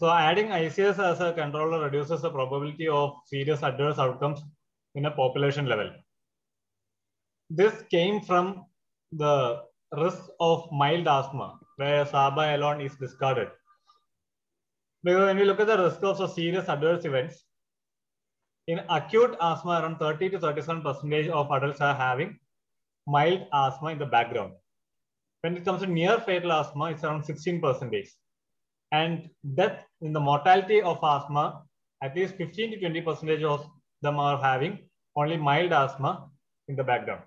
So adding ICS as a controller reduces the probability of serious adverse outcomes in a population level. This came from the risk of mild asthma, where SABA alone is discarded. Because when we look at the risk of serious adverse events, in acute asthma, around 30 to 37 percentage of adults are having mild asthma in the background. When it comes to near fatal asthma, it's around 16 percentage. And death in the mortality of asthma, at least 15 to 20 percentage of them are having only mild asthma in the background.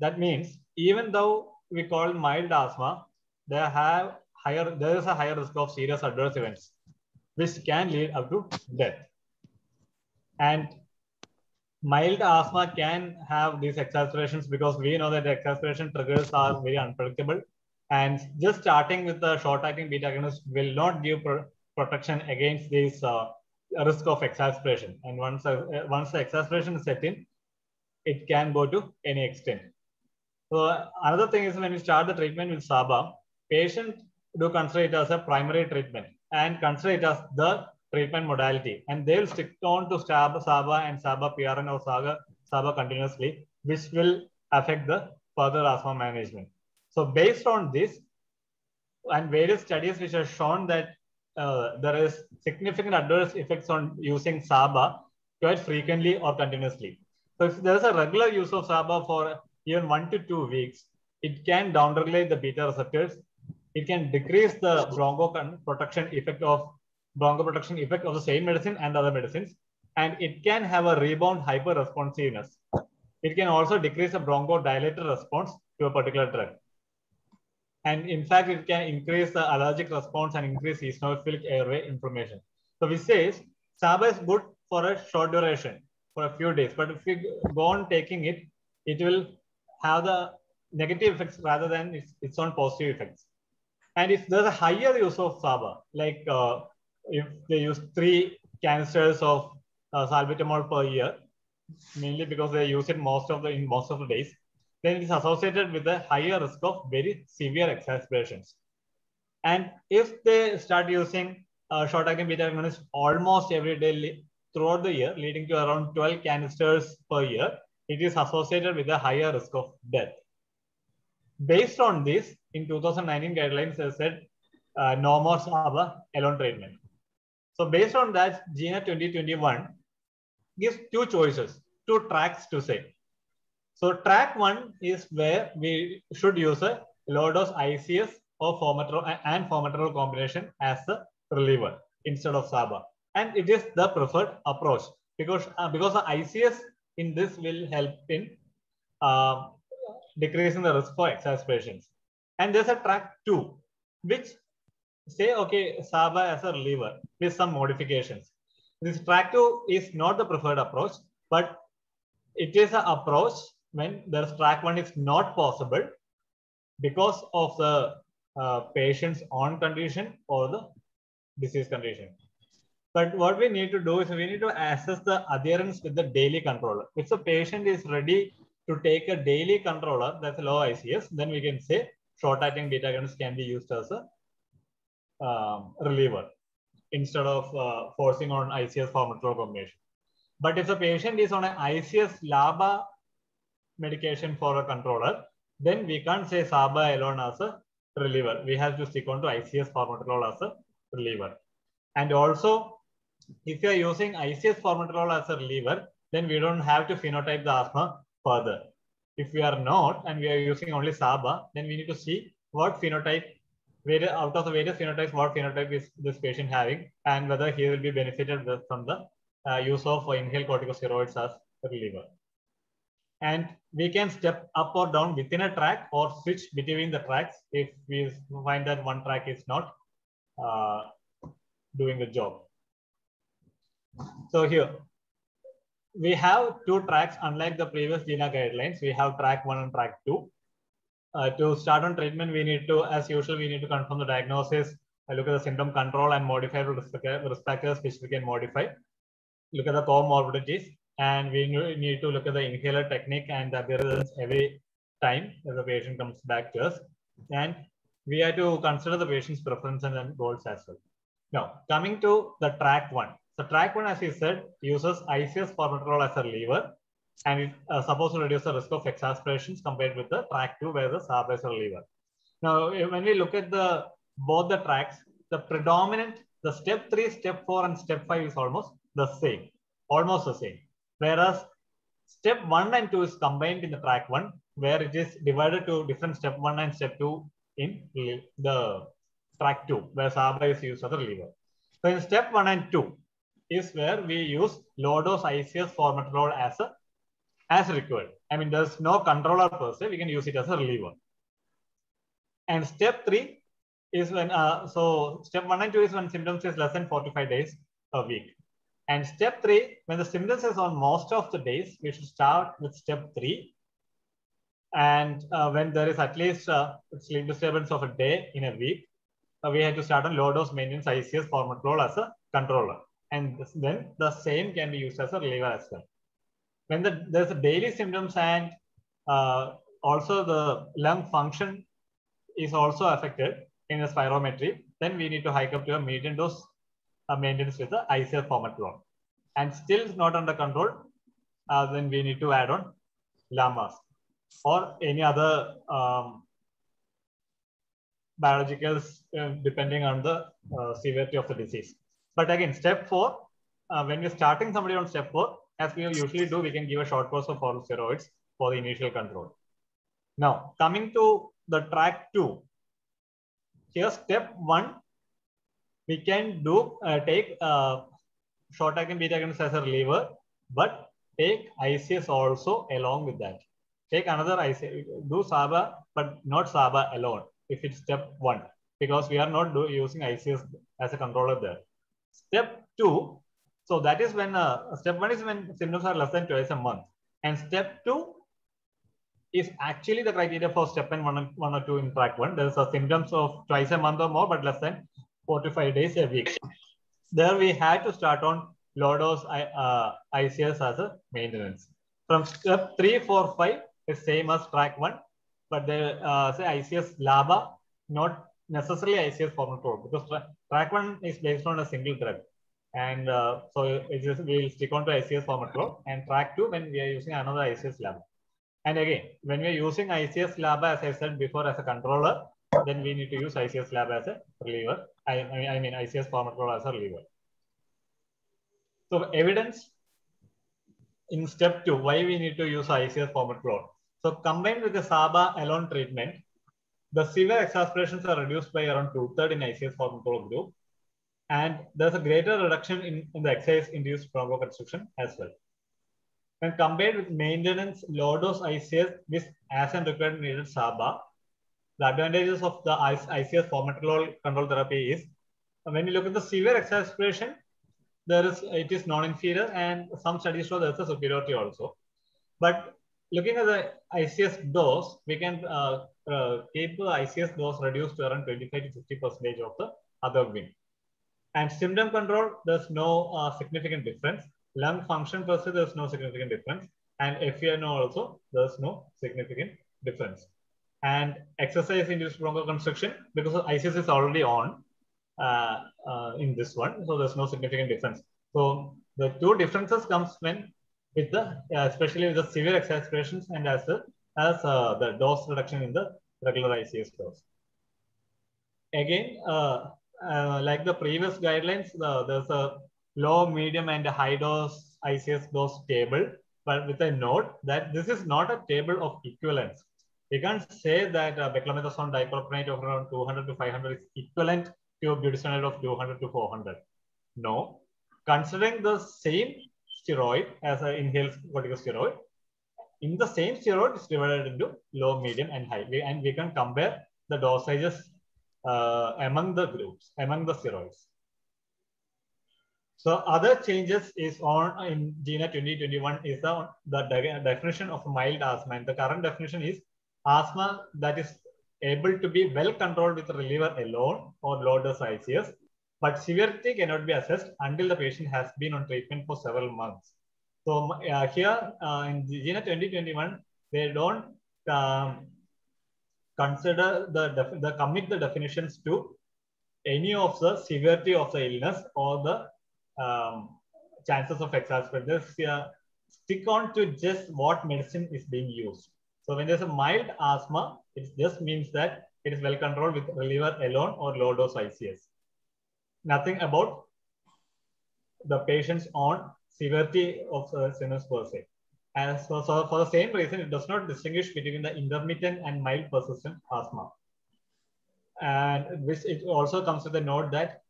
That means even though we call mild asthma, they have higher, there is a higher risk of serious adverse events, which can lead up to death. And mild asthma can have these exacerbations because we know that the exacerbation triggers are very unpredictable. And just starting with the short-acting beta agonist will not give pro protection against this uh, risk of exacerbation. And once, uh, once the exacerbation is set in, it can go to any extent. So another thing is when we start the treatment with SABA, patient do consider it as a primary treatment and consider it as the treatment modality. And they will stick on to SABA, SABA and SABA PRN or SABA, SABA continuously, which will affect the further asthma management. So based on this and various studies which have shown that uh, there is significant adverse effects on using SABA quite frequently or continuously. So if there is a regular use of SABA for even one to two weeks, it can downregulate the beta receptors. It can decrease the bronchoprotection effect of bronchoprotection effect of the same medicine and other medicines. And it can have a rebound hyperresponsiveness. It can also decrease the bronchodilator response to a particular drug. And in fact, it can increase the allergic response and increase eosinophilic airway inflammation. So we say SABA is good for a short duration, for a few days. But if you go on taking it, it will have the negative effects rather than its, its own positive effects. And if there's a higher use of SABA, like uh, if they use three canisters of uh, salbutamol per year, mainly because they use it most of the in most of the days, then it is associated with a higher risk of very severe exacerbations. And if they start using uh, short-acting beta agonists almost every day throughout the year, leading to around 12 canisters per year, it is associated with a higher risk of death. Based on this, in 2019 guidelines, they said uh, no more SABA alone treatment. So based on that, GINA 2021 gives two choices, two tracks to say. So track one is where we should use a low dose ICS or formoterol and formoterol combination as a reliever instead of SABA. And it is the preferred approach because, uh, because the ICS in this will help in uh, decreasing the risk for exacerbations. And there's a track two, which say, okay, SABA as a reliever with some modifications. This track two is not the preferred approach, but it is an approach when there's track one is not possible because of the uh, patient's own condition or the disease condition. But what we need to do is we need to assess the adherence with the daily controller. If the patient is ready to take a daily controller that's a low ICS, then we can say short-acting beta agonists can be used as a um, reliever instead of uh, forcing on ICS formoterol combination. But if the patient is on an ICS LABA medication for a controller, then we can't say SABA alone as a reliever. We have to stick on to ICS formoterol as a reliever. And also, if you are using ICS formoterol as a reliever, then we don't have to phenotype the asthma further. If we are not, and we are using only SABA, then we need to see what phenotype, out of the various phenotypes, what phenotype is this patient having, and whether he will be benefited from the uh, use of inhaled corticosteroids as a reliever. And we can step up or down within a track or switch between the tracks if we find that one track is not uh, doing the job. So here, we have two tracks, unlike the previous GINA guidelines. We have track one and track two. Uh, to start on treatment, we need to, as usual, we need to confirm the diagnosis, uh, look at the symptom control and modify risk factors, which we can modify. Look at the comorbidities, and we need to look at the inhaler technique and the adherence every time the patient comes back to us. And we have to consider the patient's preference and goals as well. Now, coming to the track one. So track one, as we said, uses ICS formoterol as a lever and it uh, supposed to reduce the risk of exacerbations compared with the track two where the SABA is a lever. Now, when we look at the both the tracks, the predominant, the step three, step four, and step five is almost the same, almost the same. Whereas step one and two is combined in the track one, where it is divided to different step one and step two in the track two, where SABA is used as a lever. So in step one and two is where we use low dose ICS formoterol as a as required. I mean, there's no controller per se. We can use it as a lever. And step three is when, uh, so step one and two is when symptoms is less than 45 days a week. And step three, when the symptoms is on most of the days, we should start with step three. And uh, when there is at least uh, sleep disturbance of a day in a week, uh, we have to start on low dose maintenance ICS formoterol as a controller. And then the same can be used as a lever as well. When the, there's a daily symptoms and uh, also the lung function is also affected in the spirometry, then we need to hike up to a medium dose uh, maintenance with the ICS formoterol. And still is not under control, uh, then we need to add on LAMAs or any other um, biologicals uh, depending on the uh, severity of the disease. But again, step four, uh, when we're starting somebody on step four, as we usually do, we can give a short course of oral steroids for the initial control. Now, coming to the track two, here step one, we can do uh, take uh, short acting beta agonists as a lever, but take ICS also along with that. Take another ICS, do SABA, but not SABA alone if it's step one, because we are not do, using ICS as a controller there. Step two, so that is when uh, step one is when symptoms are less than twice a month. And step two is actually the criteria for step one, one or two in track one. There's a symptoms of twice a month or more, but less than 45 days a week. There we had to start on low dose uh, ICS as a maintenance. From step three, four, five is same as track one, but they uh, say ICS LABA, not necessarily ICS formoterol because tra track one is based on a single drug. And uh, so we'll stick on to ICS formoterol and track two when we are using another ICS LABA. And again, when we are using ICS LABA, as I said before, as a controller, then we need to use ICS lab as a reliever. I, I, mean, I mean ICS formoterol as a reliever. So evidence in step two, why we need to use ICS formoterol. So combined with the SABA alone treatment, the severe exacerbations are reduced by around two-thirds in ICS formoterol group. And there's a greater reduction in, in the exercise-induced bronchoconstriction as well. When compared with maintenance low-dose ICS with as and required needed SABA, the advantages of the ICS formoterol control therapy is when you look at the severe exacerbation, there is it is non-inferior and some studies show there's a superiority also. But looking at the ICS dose, we can uh, uh, keep the ICS dose reduced to around 25 to 50 percent of the other wing. And symptom control, there's no uh, significant difference. Lung function per se, there's no significant difference. And FeNO also, there's no significant difference. And exercise-induced bronchoconstriction, because ICS is already on uh, uh, in this one, so there's no significant difference. So the two differences comes when with the, uh, especially with the severe exacerbations and as, the, as uh, the dose reduction in the regular ICS dose. Again, uh, like the previous guidelines, there's a low, medium, and high dose ICS dose table, but with a note that this is not a table of equivalence. We can't say that uh, beclomethasone diclofenac of around 200 to 500 is equivalent to budesonide of 200 to 400. No, considering the same steroid as an inhaled corticosteroid, in the same steroid, it's divided into low, medium, and high. We, and we can compare the dosages uh, among the groups, among the steroids. So other changes is on in GINA 2021 is the, the de definition of mild asthma. And the current definition is asthma that is able to be well controlled with reliever alone or low dose ICS, but severity cannot be assessed until the patient has been on treatment for several months. So uh, here uh, in GINA 2021, they don't um, consider the, the commit the definitions to any of the severity of the illness or the um, chances of exacerbation. Just uh, stick on to just what medicine is being used. So when there's a mild asthma, it just means that it is well controlled with reliever alone or low dose ICS. Nothing about the patient's own severity of the symptoms per se. And so, so for the same reason, it does not distinguish between the intermittent and mild persistent asthma. And this it also comes with a note that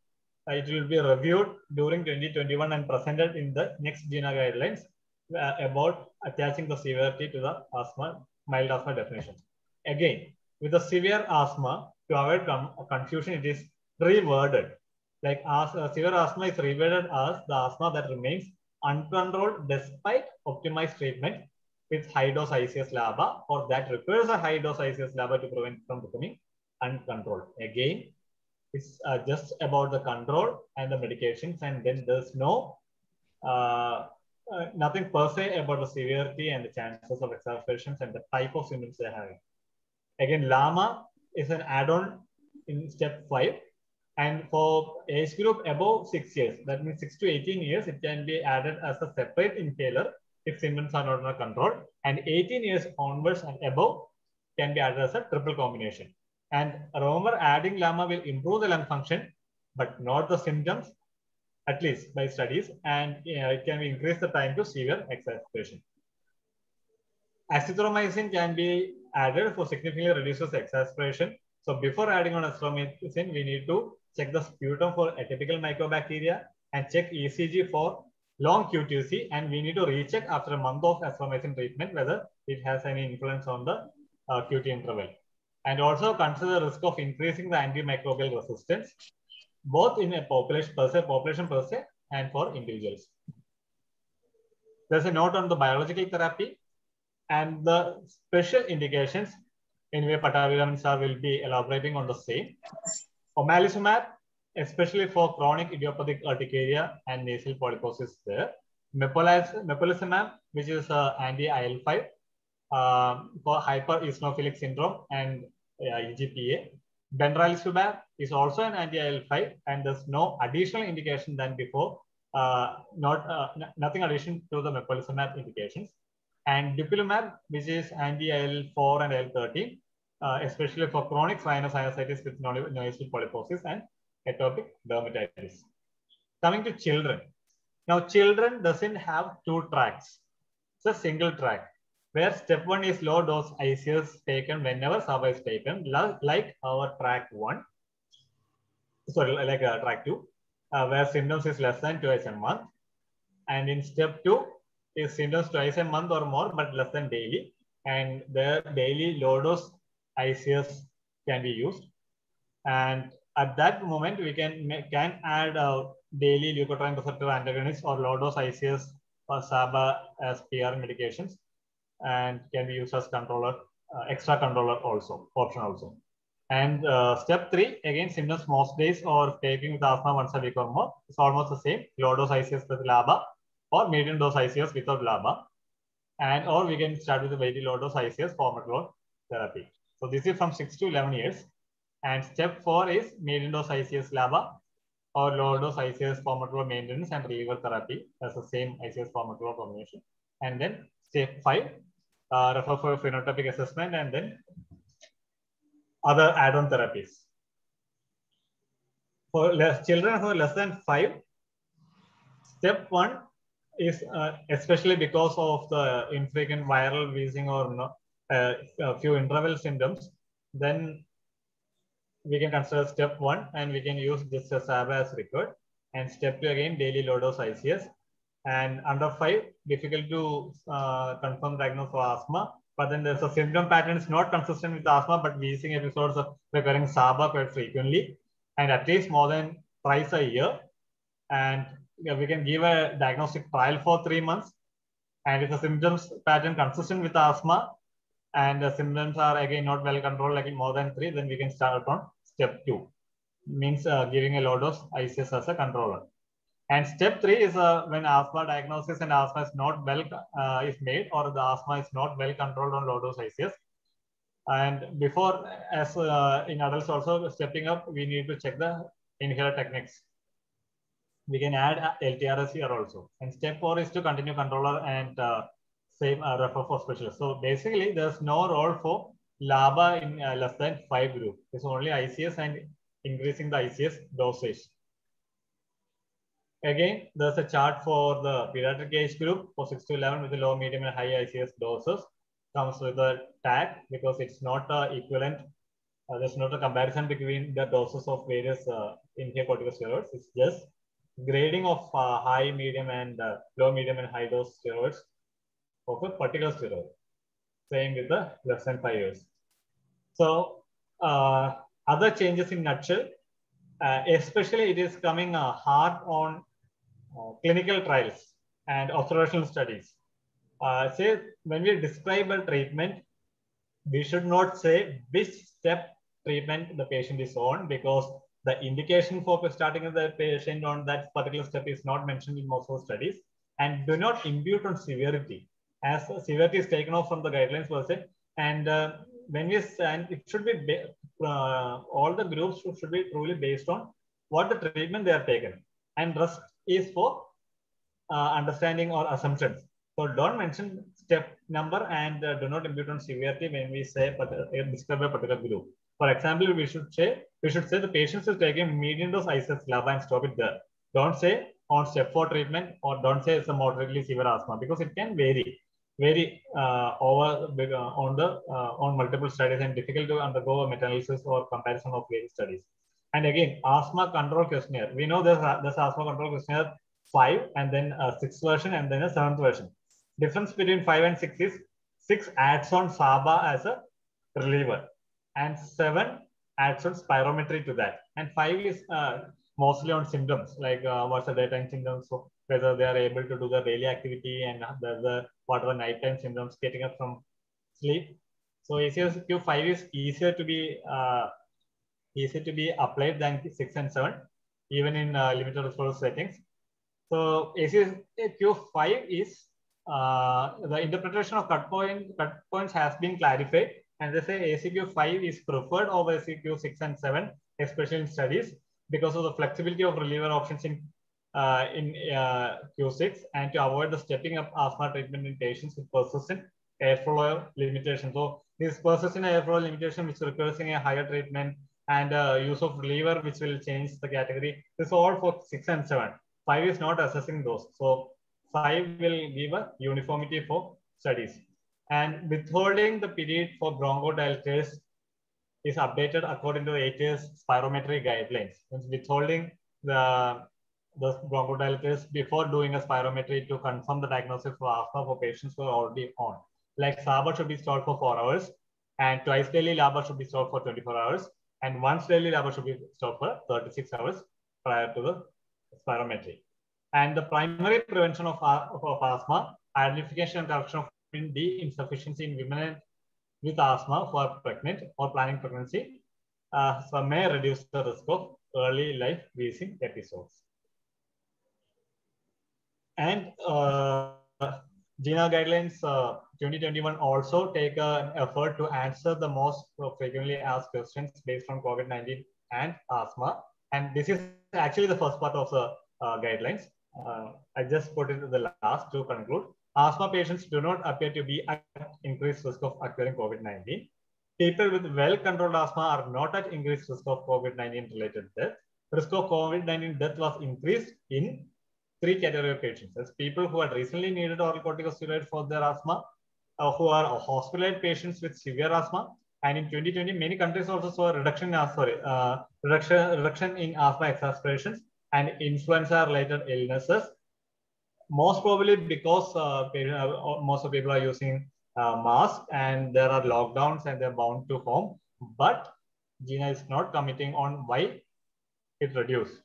uh, it will be reviewed during 2021 and presented in the next GINA guidelines uh, about attaching the severity to the asthma, mild asthma definition. Again, with a severe asthma, to avoid confusion, it is reworded. Like as, uh, severe asthma is reworded as the asthma that remains uncontrolled despite optimized treatment with high dose ICS LABA or that requires a high dose ICS LABA to prevent from becoming uncontrolled. Again, it's uh, just about the control and the medications, and then there's no uh, uh, nothing per se about the severity and the chances of exacerbations and the type of symptoms they're having. Again, LAMA is an add-on in step five. And for age group above six years, that means six to 18 years, it can be added as a separate inhaler if symptoms are not under control. And 18 years onwards and above can be added as a triple combination. And remember, adding LAMA will improve the lung function, but not the symptoms, at least by studies, and it can increase the time to severe exacerbation. Azithromycin can be added for significantly reduces exacerbation. So before adding on azithromycin, we need to check the sputum for atypical mycobacteria and check ECG for long QTC. And we need to recheck after a month of azithromycin treatment whether it has any influence on the uh, QT interval and also consider the risk of increasing the antimicrobial resistance, both in a population per se, population per se, and for individuals. There's a note on the biological therapy and the special indications. Anyway, Pattabiraman sir will be elaborating on the same. Omalizumab, especially for chronic idiopathic urticaria and nasal polyposis there. Mepolizumab, which is uh, anti-IL-5 uh, for hypereosinophilic syndrome and uh, EGPA. Benralizumab is also an anti-IL-5 and there's no additional indication than before, uh, not uh, nothing addition to the mepolizumab indications. And dupilumab, which is anti-IL-4 and IL-13, uh, especially for chronic sinusitis with nasal polyposis and atopic dermatitis. Coming to children. Now, children doesn't have two tracks. It's a single track where step one is low dose ICS taken whenever SABA is taken, like our track one, sorry, like uh, track two, uh, where symptoms is less than twice a month. And in step two, is symptoms twice a month or more, but less than daily. And the daily low dose ICS can be used. And at that moment, we can can add a daily leukotriene receptor antagonist or low dose ICS or SABA as PR medications and can be used as controller, uh, extra controller also, option also. And uh, step three, again, symptoms most days or taking with asthma once a week or more. It's almost the same, low dose ICS with LABA or medium dose ICS without LABA. And or we can start with the very low dose ICS formoterol therapy. So this is from six to 11 years. And step four is medium dose ICS LABA or low dose ICS formoterol maintenance and reliever therapy. That's the same ICS formoterol combination. And then step five, uh, refer for phenotypic assessment and then other add-on therapies. For less, children who are less than five, step one is uh, especially because of the infrequent viral wheezing or uh, a few interval symptoms, then we can consider step one and we can use this as as required. And step two again, daily low dose ICS and under five, difficult to uh, confirm diagnosis for asthma. But then there's a symptom pattern is not consistent with asthma, but wheezing episodes of recurring SABA quite frequently, and at least more than twice a year. And we can give a diagnostic trial for three months. And if the symptoms pattern consistent with asthma, and the symptoms are again not well controlled, like in more than three, then we can start on step two. Means uh, giving a low dose ICS as a controller. And step three is uh, when asthma diagnosis and asthma is not well uh, is made or the asthma is not well controlled on low dose ICS. And before, as uh, in adults also stepping up, we need to check the inhaler techniques. We can add LTRS here also. And step four is to continue controller and uh, same uh, refer for specialist. So basically, there's no role for LABA in uh, less than five group. It's only ICS and increasing the ICS dosage. Again, there's a chart for the pediatric age group for 6 to 11 with the low, medium, and high ICS doses. Comes with a tag because it's not uh, equivalent. Uh, there's not a comparison between the doses of various uh, corticosteroids. It's just grading of uh, high, medium, and uh, low, medium, and high dose steroids of a particular steroid. Same with the less than five years. So uh, other changes in nutshell, uh, especially it is coming uh, hard on uh, clinical trials and observational studies. Uh, say when we describe a treatment, we should not say which step treatment the patient is on because the indication for starting the patient on that particular step is not mentioned in most of the studies. And do not impute on severity. As severity is taken off from the guidelines per se and uh, when we and it should be uh, all the groups should, be truly based on what the treatment they are taken. And rest is for uh, understanding or assumptions. So don't mention step number and uh, do not impute on severity when we say uh, describe a particular group. For example we should say we should say the patient is taking medium dose LABA and stop it there. Don't say on step 4 treatment or don't say it's a moderately severe asthma because it can vary very uh, over uh, on the uh, on multiple studies and difficult to undergo a meta-analysis or comparison of various studies. And again, asthma control questionnaire. We know there's there's asthma control questionnaire five and then a sixth version and then a seventh version. Difference between five and six is six adds on SABA as a reliever and seven adds on spirometry to that. And five is uh, mostly on symptoms like uh, what's the daytime symptoms, so whether they are able to do the daily activity and the, the what are the nighttime symptoms getting up from sleep. So ACQ5 is easier to be uh, easier to be applied than six and seven, even in uh, limited resource settings. So ACQ5 is uh, the interpretation of cut point cut points has been clarified, and they say ACQ5 is preferred over ACQ6 and 7, especially in studies, because of the flexibility of reliever options in uh, in uh, Q6 and to avoid the stepping up asthma treatment in patients with persistent airflow limitation. So this persistent airflow limitation, which requires a higher treatment and uh, use of reliever, which will change the category. This is all for six and seven. Five is not assessing those. So five will give a uniformity for studies. And withholding the period for bronchodilators is updated according to the ATS spirometry guidelines. Means withholding the the bronchodilators before doing a spirometry to confirm the diagnosis for asthma for patients who are already on. Like SABA should be stored for four hours, and twice daily LABA should be stored for 24 hours, and once daily LABA should be stored for 36 hours prior to the spirometry. And the primary prevention of, of, of asthma, identification and correction of D insufficiency in women with asthma who are pregnant or planning pregnancy uh, so may reduce the risk of early life wheezing episodes. And uh, GINA guidelines uh, 2021 also take an effort to answer the most frequently asked questions based on COVID-19 and asthma. And this is actually the first part of the uh, guidelines. Uh, I just put it to the last to conclude. Asthma patients do not appear to be at increased risk of acquiring COVID-19. People with well-controlled asthma are not at increased risk of COVID-19 related death. Risk of COVID-19 death was increased in three category of patients. People who had recently needed oral corticosteroid for their asthma, uh, who are hospitalized patients with severe asthma, and in 2020, many countries also saw a reduction in sorry, uh, reduction reduction in asthma exacerbations and influenza-related illnesses. Most probably because uh, uh most of people are using uh, masks and there are lockdowns and they're bound to home. But GINA is not committing on why it reduced.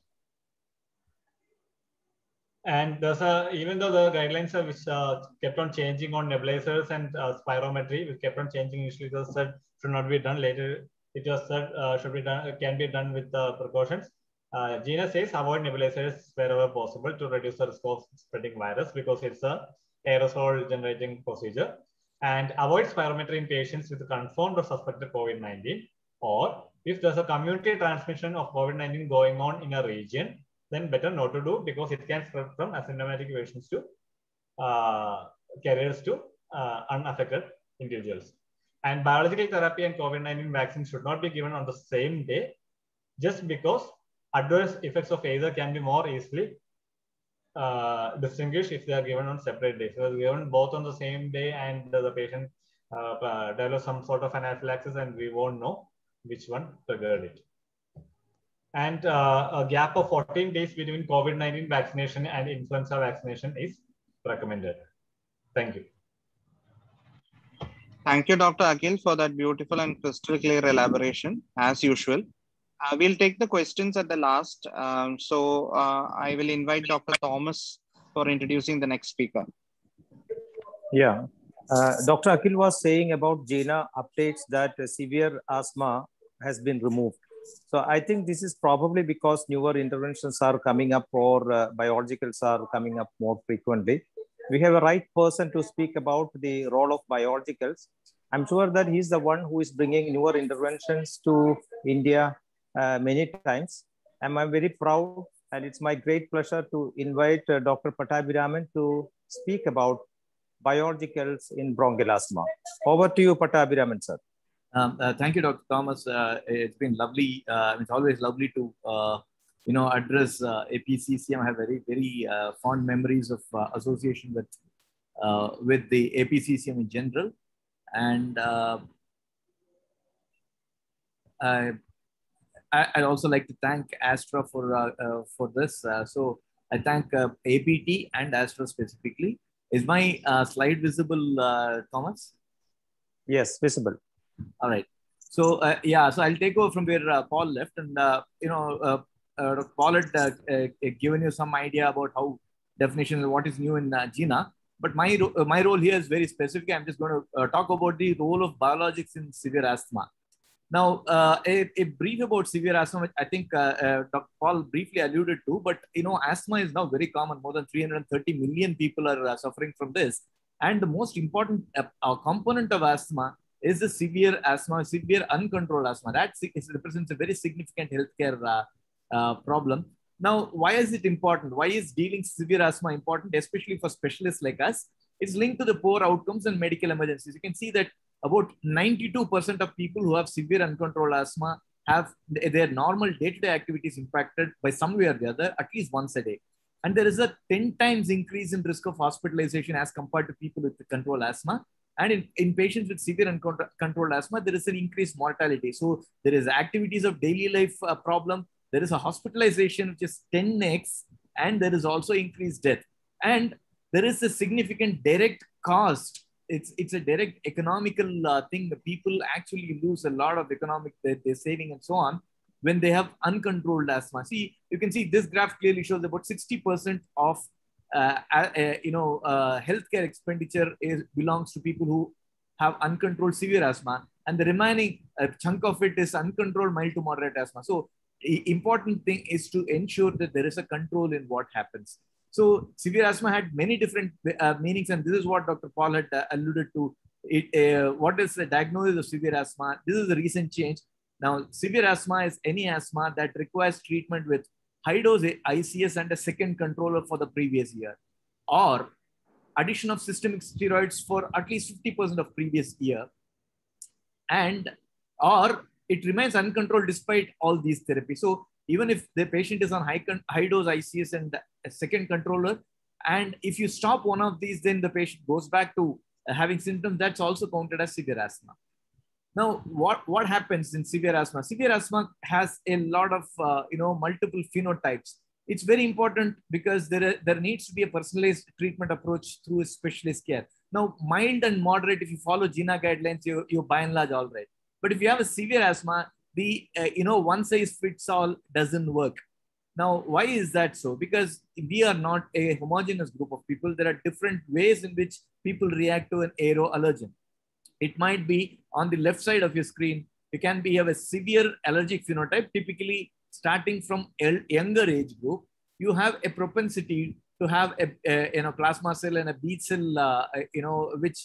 And there's a, even though the guidelines are which uh, kept on changing on nebulizers and uh, spirometry, which kept on changing initially, it said should not be done. Later, it was said uh, should be done, can be done with precautions. Uh, GINA says avoid nebulizers wherever possible to reduce the risk of spreading virus because it's a aerosol generating procedure. And avoid spirometry in patients with confirmed or suspected COVID-19 or If there's a community transmission of COVID-19 going on in a region, then better not to do because it can spread from asymptomatic patients to uh, carriers to uh, unaffected individuals. And biological therapy and COVID-19 vaccine should not be given on the same day just because adverse effects of either can be more easily uh, distinguished if they are given on separate days. So given both on the same day and the, the patient uh, uh, develops some sort of anaphylaxis and we won't know which one triggered it. And uh, a gap of 14 days between COVID-19 vaccination and influenza vaccination is recommended. Thank you. Thank you, Dr. Akhil, for that beautiful and crystal clear elaboration, as usual. Uh, we'll take the questions at the last. Um, so uh, I will invite Dr. Thomas for introducing the next speaker. Yeah. Uh, Dr. Akhil was saying about GINA updates that severe asthma has been removed. So I think this is probably because newer interventions are coming up or uh, biologicals are coming up more frequently we have a right person to speak about the role of biologicals. I'm sure that he's the one who is bringing newer interventions to India uh, many times. And I'm very proud and it's my great pleasure to invite uh, Dr. Pattabiraman to speak about biologicals in bronchial asthma. Over to you, Pattabiraman, sir. Um, uh, thank you, Dr. Thomas. Uh, it's been lovely. Uh, it's always lovely to uh, you know, address uh, APCCM. I have very, very uh, fond memories of association with with the APCCM in general. And I, I'd also like to thank Astra for for this. so I thank APT and Astra specifically. Is my slide visible, Thomas? Yes, visible. All right. So yeah, so I'll take over from where Paul left, and you know uh, Paul had uh, uh, given you some idea about how definition what is new in uh, GINA. But my ro- my role here is very specific. I'm just going to talk about the role of biologics in severe asthma. Now, uh, a, a, brief about severe asthma, I think uh, uh, Dr. Paul briefly alluded to, but you know, asthma is now very common. More than 330 million people are suffering from this. And the most important component of asthma is the severe asthma, severe uncontrolled asthma. That represents a very significant healthcare uh, problem. Now, why is it important? Why is dealing severe asthma important, especially for specialists like us? It's linked to the poor outcomes and medical emergencies. You can see that about 92% of people who have severe uncontrolled asthma have their normal day-to-day activities impacted by some way or the other, at least once a day. And there is a 10 times increase in risk of hospitalization as compared to people with controlled asthma. And in, in patients with severe uncontrolled asthma, there is an increased mortality. So there is activities of daily life uh, problem there is a hospitalization which is 10x, and there is also increased death. And there is a significant direct cost. It's, it's a direct economical uh, thing. The people actually lose a lot of economic, their saving and so on when they have uncontrolled asthma. See, you can see this graph clearly shows about 60% of you know uh, healthcare expenditure is, belongs to people who have uncontrolled severe asthma, and the remaining uh, chunk of it is uncontrolled mild to moderate asthma. So important thing is to ensure that there is a control in what happens. So severe asthma had many different uh, meanings, and this is what Dr. Paul had uh, alluded to. It, uh, what is the diagnosis of severe asthma? This is a recent change. Now, severe asthma is any asthma that requires treatment with high dose ICS and a second controller for the previous year, or addition of systemic steroids for at least 50% of previous year, and or it remains uncontrolled despite all these therapies. So even if the patient is on high, high dose ICS and a second controller, and if you stop one of these, then the patient goes back to having symptoms, that's also counted as severe asthma. Now, what, what happens in severe asthma? Severe asthma has a lot of, uh, you know, multiple phenotypes. It's very important because there, there needs to be a personalized treatment approach through specialist care. Now, mild and moderate, if you follow GINA guidelines, you, you're by and large all right. But if you have a severe asthma, the uh, you know one size fits all doesn't work. Now, why is that so? Because we are not a homogeneous group of people. There are different ways in which people react to an aero allergen. It might be on the left side of your screen. You can be have a severe allergic phenotype, typically starting from a younger age group. You have a propensity to have a, a you know plasma cell and a B cell, uh, you know, which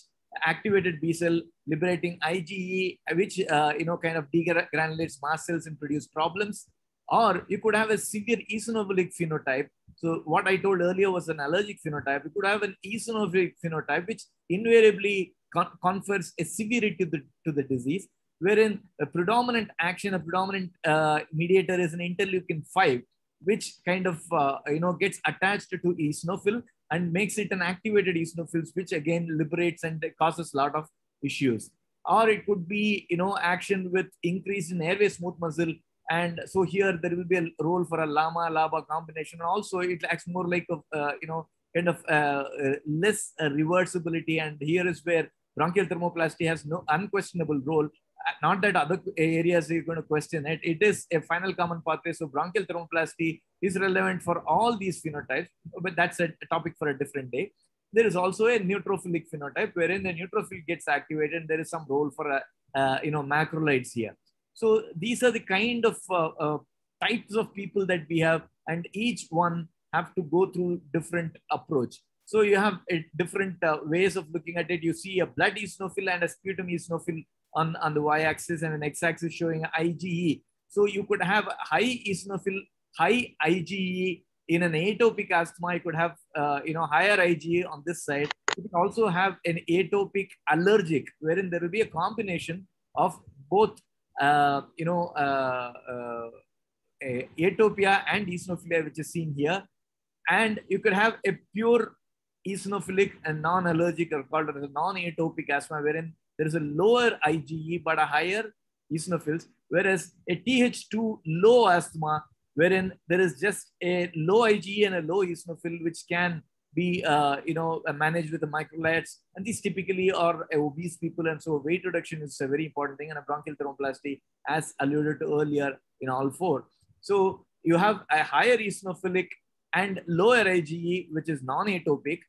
activated B cell liberating IgE, which uh, you know kind of degranulates mast cells and produce problems. Or you could have a severe eosinophilic phenotype. So what I told earlier was an allergic phenotype. You could have an eosinophilic phenotype, which invariably con confers a severity to the, to the disease, wherein a predominant action, a predominant uh, mediator is an interleukin 5, which kind of uh, you know gets attached to eosinophil and makes it an activated eosinophils, which again liberates and causes a lot of issues. Or it could be, you know, action with increase in airway smooth muscle. And so here there will be a role for a LAMA LABA combination. And also it acts more like, a, uh, you know, kind of uh, uh, less uh, reversibility. And here is where bronchial thermoplasty has no unquestionable role not that other areas you're going to question it. It is a final common pathway. So bronchial thermoplasty is relevant for all these phenotypes, but that's a topic for a different day. There is also a neutrophilic phenotype wherein the neutrophil gets activated. And there is some role for a, uh, you know macrolides here. So these are the kind of uh, uh, types of people that we have, and each one have to go through different approach. So you have different uh, ways of looking at it. You see a blood eosinophil and a sputum eosinophil on, on the y-axis and an x-axis showing IgE. So you could have high eosinophil, high IgE in an atopic asthma. You could have uh, you know higher IgE on this side. You can also have an atopic allergic, wherein there will be a combination of both uh, you know uh, uh atopia and eosinophilia, which is seen here. And you could have a pure eosinophilic and non-allergic are called as non-atopic asthma, wherein there is a lower IgE but a higher eosinophils, whereas a Th2 low asthma, wherein there is just a low IgE and a low eosinophil, which can be, uh, you know, uh, managed with the macrolides. And these typically are obese people. And so weight reduction is a very important thing. And a bronchial thermoplasty, as alluded to earlier in all four. So you have a higher eosinophilic and lower IgE, which is non-atopic,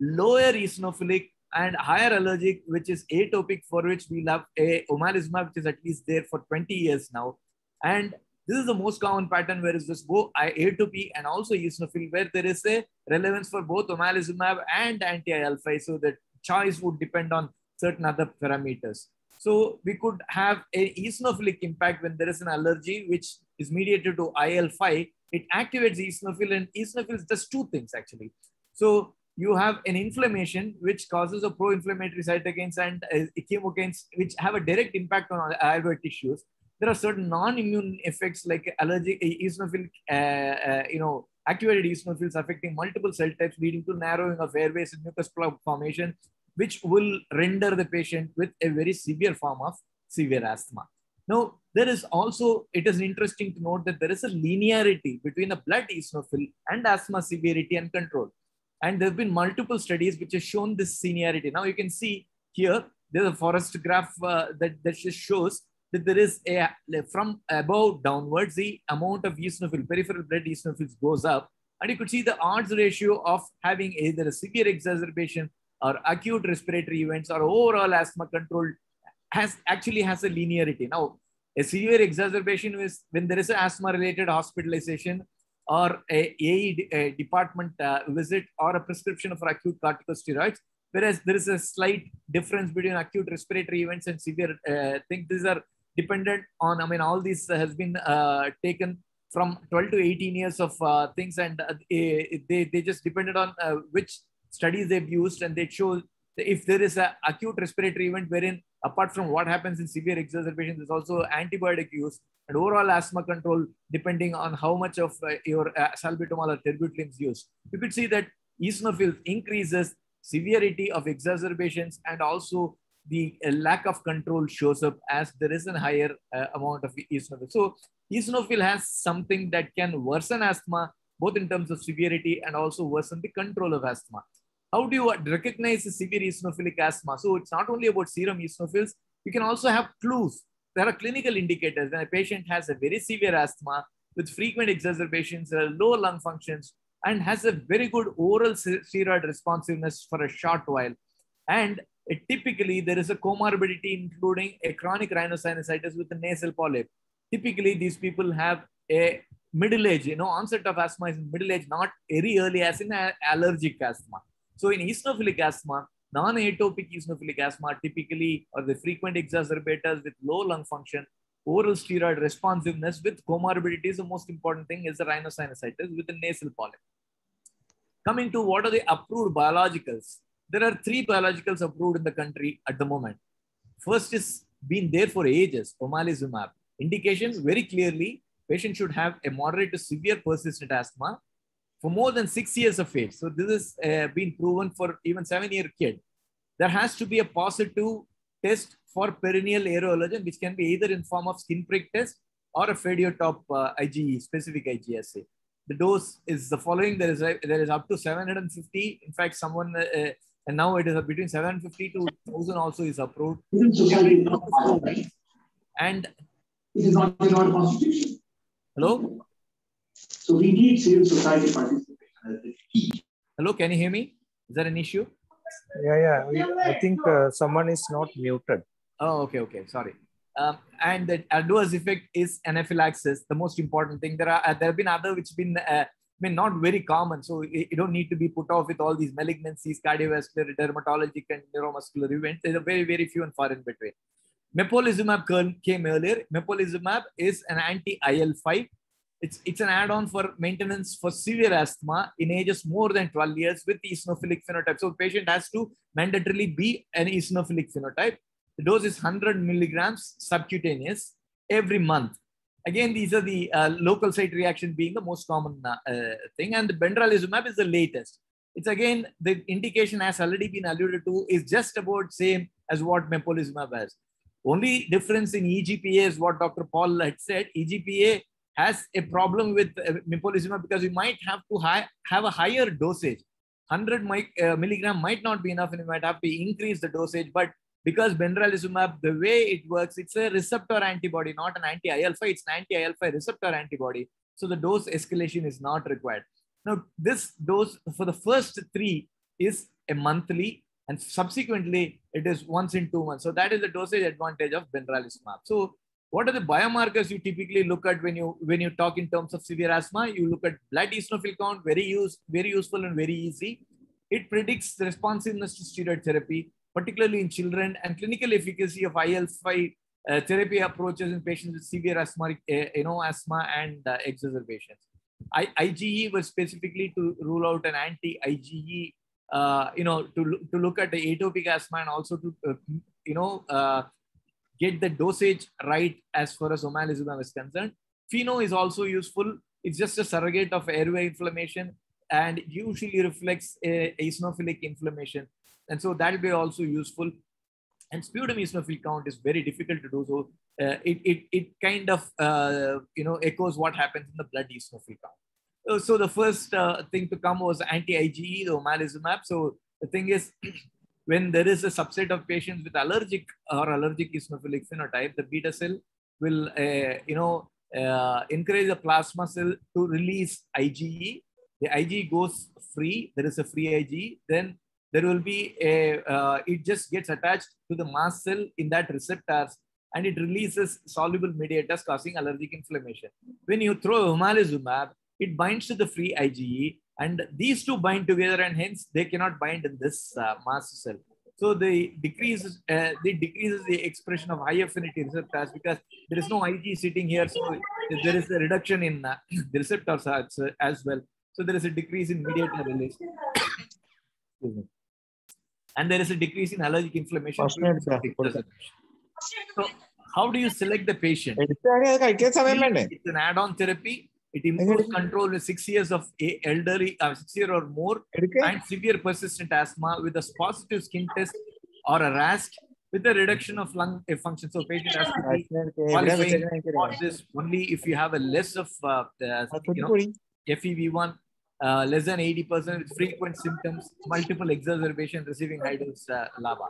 lower eosinophilic and higher allergic, which is atopic, for which we have a omalizumab, which is at least there for 20 years now. And this is the most common pattern where is this both atopy and also eosinophil, where there is a relevance for both omalizumab and anti-IL-5. So the choice would depend on certain other parameters. So we could have a eosinophilic impact when there is an allergy, which is mediated to IL-5. It activates eosinophil and eosinophil does two things actually. So you have an inflammation which causes a pro-inflammatory cytokines and uh, chemokines which have a direct impact on alveolar tissues. There are certain non-immune effects like allergic uh, eosinophil, uh, uh, you know, activated eosinophils affecting multiple cell types, leading to narrowing of airways and mucus formation, which will render the patient with a very severe form of severe asthma. Now, there is also, it is interesting to note that there is a linearity between the blood eosinophil and asthma severity and control. And there have been multiple studies which have shown this seniority. Now you can see here, there's a forest graph uh, that, that just shows that there is a, from above downwards, the amount of eosinophil, peripheral blood eosinophils goes up. And you could see the odds ratio of having either a severe exacerbation or acute respiratory events or overall asthma control has actually has a linearity. Now, a severe exacerbation is when there is an asthma related hospitalization or a, a, a department uh, visit or a prescription for acute corticosteroids. Whereas there is a slight difference between acute respiratory events and severe uh, things. These are dependent on, I mean, all these has been uh, taken from 12 to 18 years of uh, things and uh, they, they just depended on uh, which studies they've used and they show if there is an acute respiratory event wherein apart from what happens in severe exacerbation, there's also antibiotic use and overall asthma control depending on how much of uh, your uh, salbutamol or terbutaline is used. You could see that eosinophils increases severity of exacerbations and also the uh, lack of control shows up as there is a higher uh, amount of eosinophil. So eosinophil has something that can worsen asthma, both in terms of severity and also worsen the control of asthma. How do you recognize the severe eosinophilic asthma? So it's not only about serum eosinophils, you can also have clues there are clinical indicators when a patient has a very severe asthma with frequent exacerbations, low lung functions, and has a very good oral steroid responsiveness for a short while. And typically, there is a comorbidity including a chronic rhinosinusitis with a nasal polyp. Typically, these people have a middle age, you know, onset of asthma is middle age, not very early as in allergic asthma. So in eosinophilic asthma, non-atopic eosinophilic asthma typically are the frequent exacerbators with low lung function, oral steroid responsiveness with comorbidities, the most important thing is the rhinosinusitis with the nasal polyp. Coming to what are the approved biologicals? There are three biologicals approved in the country at the moment. First is been there for ages, omalizumab. Indications very clearly, patient should have a moderate to severe persistent asthma for more than six years of age. So this has uh, been proven for even seven-year kid. There has to be a positive test for perennial aeroallergen, which can be either in form of skin prick test or a Phadiatop uh, IgE, specific IgE assay. The dose is the following. There is a, there is up to 750. In fact, someone uh, and now it is between 750 to 1000 also is approved. And it is not in our constitution. Hello. So we need civil society participation as the key. Hello, can you hear me? Is there an issue? Yeah, yeah. We, I think uh, someone is not muted. Oh, okay, okay. Sorry. Um, and the adverse effect is anaphylaxis, the most important thing. There are uh, there have been other which been uh, I mean not very common, so you, you don't need to be put off with all these malignancies, cardiovascular, dermatologic, and neuromuscular events. There are very very few and far in between. Mepolizumab came earlier. Mepolizumab is an anti-IL-5. It's, it's an add-on for maintenance for severe asthma in ages more than 12 years with eosinophilic phenotype. So patient has to mandatorily be an eosinophilic phenotype. The dose is 100 milligrams subcutaneous every month. Again, these are the uh, local site reaction being the most common uh, thing. And the benralizumab is the latest. It's again, the indication has already been alluded to is just about same as what mepolizumab has. Only difference in EGPA is what Dr. Paul had said. EGPA has a problem with uh, mepolizumab because we might have to high, have a higher dosage. 100 mic, uh, milligram might not be enough and we might have to increase the dosage. But because benralizumab, the way it works, it's a receptor antibody, not an anti-IL-5. It's an anti-IL-5 receptor antibody. So the dose escalation is not required. Now, this dose for the first three is a monthly and subsequently it is once in two months. So that is the dosage advantage of benralizumab. So what are the biomarkers you typically look at when you when you talk in terms of severe asthma? You look at blood eosinophil count, very use, very useful and very easy. It predicts responsiveness to steroid therapy, particularly in children, and clinical efficacy of IL-5 uh, therapy approaches in patients with severe asthma, uh, you know, asthma and uh, exacerbations. I, IgE was specifically to rule out an anti-IgE, uh, you know, to, to look at the atopic asthma and also to, uh, you know, uh, get the dosage right as far as omalizumab is concerned. FeNO is also useful. It's just a surrogate of airway inflammation and usually reflects a, eosinophilic inflammation. And so that will be also useful. And sputum eosinophil count is very difficult to do. So uh, it, it, it kind of, uh, you know, echoes what happens in the blood eosinophil count. So the first uh, thing to come was anti-IgE, the omalizumab. So the thing is, when there is a subset of patients with allergic or allergic eosinophilic phenotype, the beta cell will, uh, you know, uh, encourage the plasma cell to release IgE. The IgE goes free. There is a free IgE. Then there will be a, uh, it just gets attached to the mast cell in that receptors and it releases soluble mediators causing allergic inflammation. When you throw omalizumab, it binds to the free IgE and these two bind together and hence they cannot bind in this uh, mast cell. So they decreases, uh, they decreases the expression of high affinity receptors because there is no Ig sitting here. So there is a reduction in uh, the receptors as, as well. So there is a decrease in mediator release. and there is a decrease in allergic inflammation. So how do you select the patient? It's an add-on therapy. It improves control with six years of elderly, uh, six year or more, and severe persistent asthma with a positive skin test or a RAST with a reduction of lung function. So patient has to be qualifying for this only if you have a less of uh, uh, you know, FEV1 uh, less than 80% with frequent symptoms, multiple exacerbation, receiving high dose uh, LABA.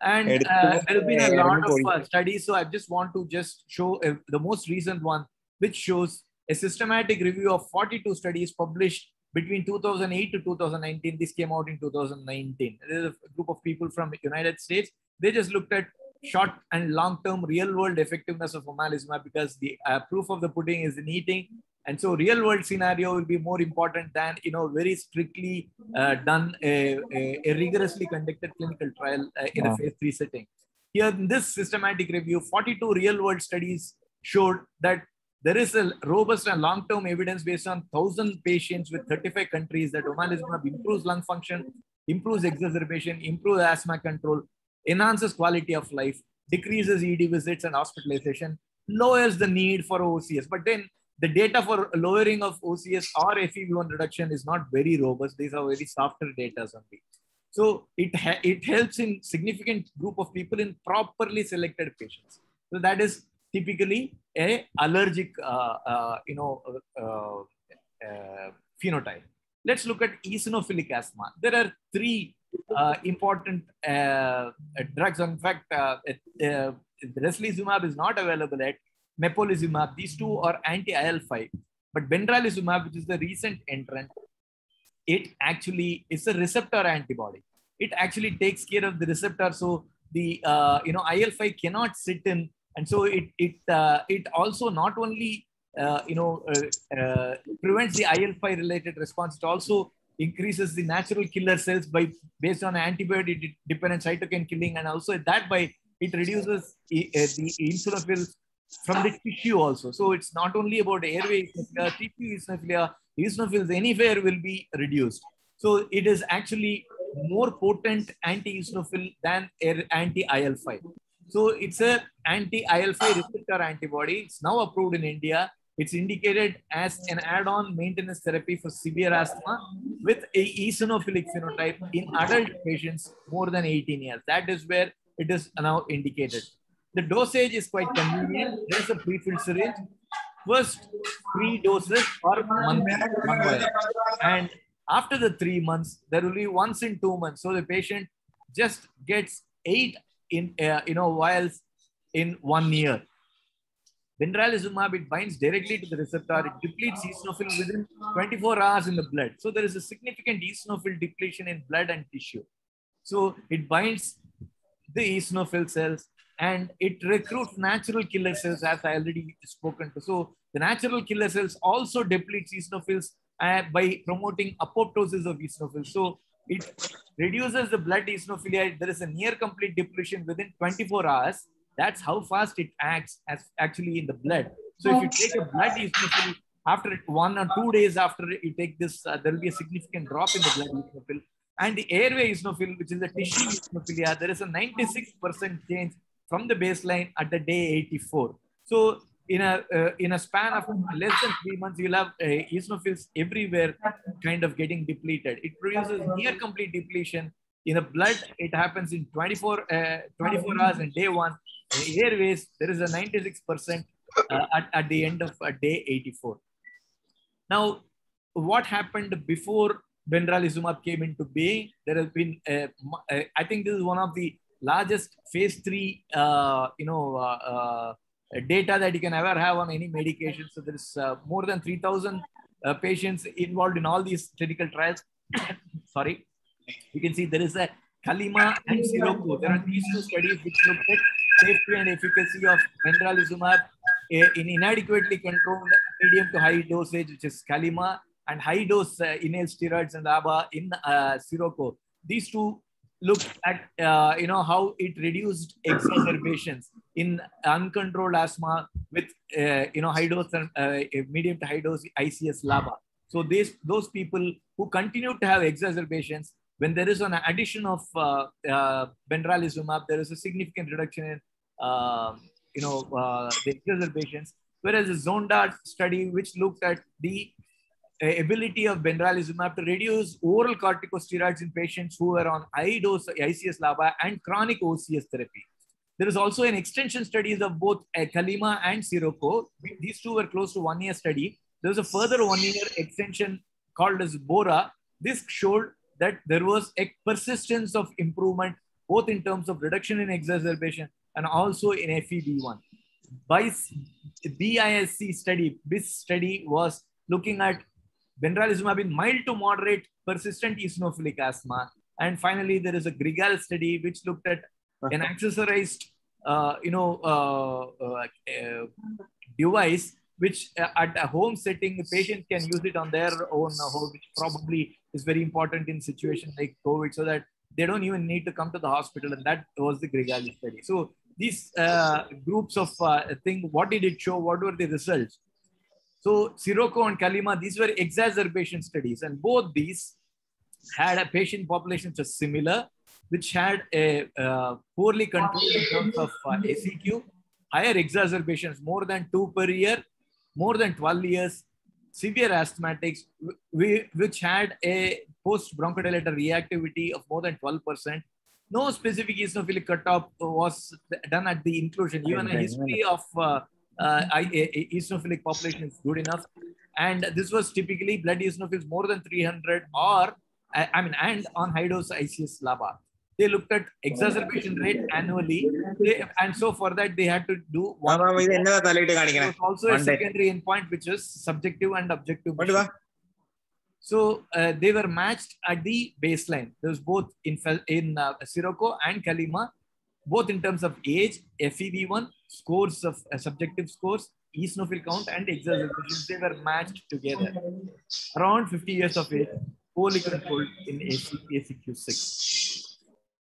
And uh, there have been a lot of uh, studies. So I just want to just show uh, the most recent one, which shows a systematic review of 42 studies published between 2008 to 2019. This came out in 2019. There's a group of people from the United States. They just looked at short and long-term real-world effectiveness of omalizumab because the uh, proof of the pudding is in eating And so real world scenario will be more important than, you know, very strictly uh, done, a, a, a, rigorously conducted clinical trial uh, in a phase three setting. Here in this systematic review, 42 real world studies showed that there is a robust and long-term evidence based on 1,000 patients with 35 countries that omalizumab improves lung function, improves exacerbation, improves asthma control, enhances quality of life, decreases ED visits and hospitalization, lowers the need for OCS. But then the data for lowering of OCS or FEV1 reduction is not very robust. These are very softer data only. So it, it helps in significant group of people in properly selected patients. So that is typically a allergic, uh, uh, you know, uh, uh phenotype. Let's look at eosinophilic asthma. There are three uh, important uh, drugs. In fact, uh, Reslizumab is not available yet. Mepolizumab, these two are anti-IL-5. But Benralizumab, which is the recent entrant, it actually is a receptor antibody. It actually takes care of the receptor. So the, uh, you know, IL-5 cannot sit in. And so it, it, uh, it also not only, uh, you know, prevents the IL-5 related response, it also increases the natural killer cells by based on antibody dependent cytokine killing and also that by it reduces the eosinophils from the tissue also. So it's not only about airway eosinophilia tissue eosinophilia eosinophils anywhere will be reduced. So it is actually more potent anti-eosinophil than anti-IL-5 so it's a anti-IL-5 receptor antibody it's now approved in India it's indicated as an add-on maintenance therapy for severe asthma with a eosinophilic phenotype in adult patients more than 18 years. That is where it is now indicated. The dosage is quite convenient. There's a pre-filled syringe. First three doses monthly, one And after the three months, there will be once in two months. So the patient just gets eight in uh, you know vials in one year. Benralizumab, it binds directly to the receptor. It depletes eosinophil within 24 hours in the blood. So there is a significant eosinophil depletion in blood and tissue. So it binds the eosinophil cells and it recruits natural killer cells as I already spoken to. So the natural killer cells also depletes eosinophils uh, by promoting apoptosis of eosinophils. So it reduces the blood eosinophilia. There is a near complete depletion within 24 hours that's how fast it acts as actually in the blood. So if you take a blood eosinophil after one or two days after you take this, uh, there will be a significant drop in the blood eosinophil. And the airway eosinophil, which is the tissue eosinophilia, there is a 96% change from the baseline at the day 84. So in a uh, in a span of less than three months, you'll have uh, eosinophils everywhere kind of getting depleted. It produces near complete depletion. In the blood, it happens in 24, uh, 24 hours in day one airways, there is a 96% uh, at, at the end of uh, day 84. Now, what happened before benralizumab came into being? There has been, I think this is one of the largest phase three, uh, you know, uh, uh, data that you can ever have on any medication. So there is uh, more than 3,000 patients involved in all these clinical trials. Sorry, you can see there is a Calima and Sirocco. There are these two studies which looked at safety and efficacy of benralizumab in inadequately controlled medium to high dosage, which is Calima, and high dose uh, inhaled steroids and ABA in uh, Sirocco. These two look at uh, you know how it reduced exacerbations in uncontrolled asthma with uh, you know high dose and uh, medium to high dose ICS LABA. So these those people who continue to have exacerbations when there is an addition of uh, uh, benralizumab, there is a significant reduction in uh, you know uh, the exacerbations. Whereas the ZONDA study, which looked at the uh, ability of benralizumab to reduce oral corticosteroids in patients who are on high dose ICS LABA and chronic OCS therapy. There is also an extension studies of both uh, Calima and Sirocco. These two were close to one year study. There was a further one year extension called as BORA. This showed that there was a persistence of improvement, both in terms of reduction in exacerbation and also in FEV1. By BISE study, this study was looking at benralizumab in mild to moderate persistent eosinophilic asthma. And finally, there is a GREGALE study which looked at an accessorized, uh, you know, uh, uh, device which at a home setting, the patient can use it on their own home, which probably is very important in situation like COVID, so that they don't even need to come to the hospital. And that was the GREGALE study. So these uh, groups of uh, thing, what did it show? What were the results? So Sirocco and Calima, these were exacerbation studies, and both these had a patient population was similar, which had a uh, poorly controlled in terms of uh, ACQ, higher exacerbations, more than two per year, more than 12 years, severe asthmatics, we, which had a post bronchodilator reactivity of more than 12%. No specific eosinophilic cutoff was done at the inclusion. Even a history of uh, uh, eosinophilic population is good enough. And this was typically blood eosinophils more than 300 or, I mean, and on high dose ICS LABA. They looked at exacerbation rate annually. They, and so for that, they had to do one. Was also a secondary endpoint, which was subjective and objective. So uh, they were matched at the baseline. There was both in, in uh, Sirocco and Calima, both in terms of age, FEV1, scores of uh, subjective scores, eosinophil count, and exacerbations. They were matched together. Around 50 years of age, poorly controlled in AC, ACQ6.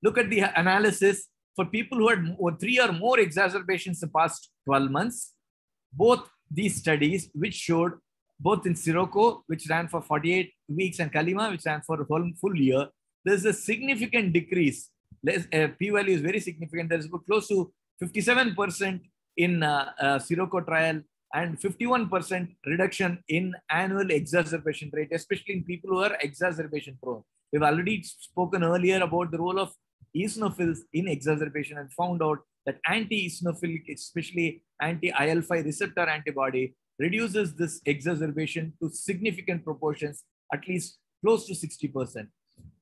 Look at the analysis for people who had three or more exacerbations in the past 12 months. Both these studies, which showed both in Sirocco, which ran for 48 weeks, and Calima, which ran for a whole full year, there's a significant decrease. Uh, p-value is very significant. There's close to 57% in uh, uh, Sirocco trial and 51% reduction in annual exacerbation rate, especially in people who are exacerbation prone. We've already spoken earlier about the role of eosinophils in exacerbation and found out that anti-eosinophilic, especially anti-IL-5 receptor antibody, reduces this exacerbation to significant proportions, at least close to 60%.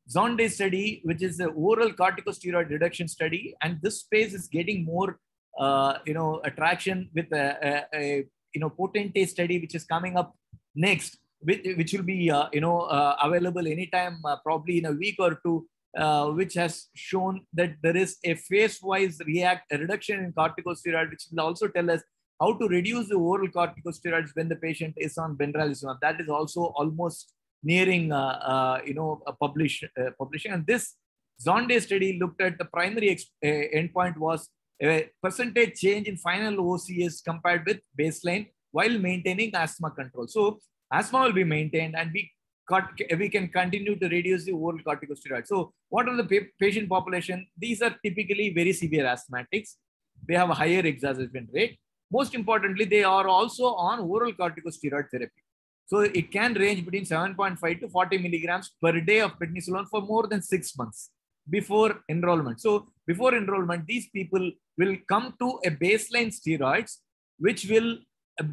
ZONDA study, which is the oral corticosteroid reduction study, and this space is getting more, uh, you know, attraction with a, a, a, you know PONENTE study, which is coming up next, which, which will be uh, you know uh, available anytime, uh, probably in a week or two, uh, which has shown that there is a phase-wise react reduction in corticosteroid, which will also tell us how to reduce the oral corticosteroids when the patient is on benralizumab. That is also almost nearing, uh, uh, you know, a publish, uh, publishing. And this ZONDA study looked at the primary uh, endpoint was a percentage change in final OCS compared with baseline while maintaining asthma control. So asthma will be maintained and we we can continue to reduce the oral corticosteroids. So what are the patient population? These are typically very severe asthmatics. They have a higher exacerbation rate. Most importantly, they are also on oral corticosteroid therapy. So it can range between 7.5 to 40 milligrams per day of prednisolone for more than six months before enrollment. So before enrollment, these people will come to a baseline steroids, which will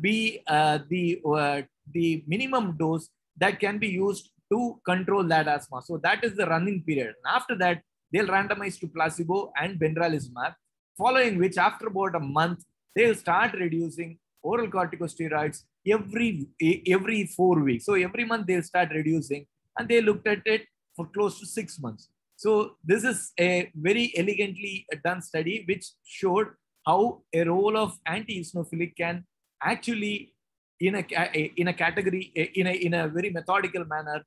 be uh, the, uh, the minimum dose that can be used to control that asthma. So that is the running period. And after that, they'll randomize to placebo and benralizumab, following which after about a month, they'll start reducing oral corticosteroids every, every four weeks. So every month they'll start reducing and they looked at it for close to six months. So this is a very elegantly done study which showed how a role of anti-eosinophilic can actually in a in a category in a in a very methodical manner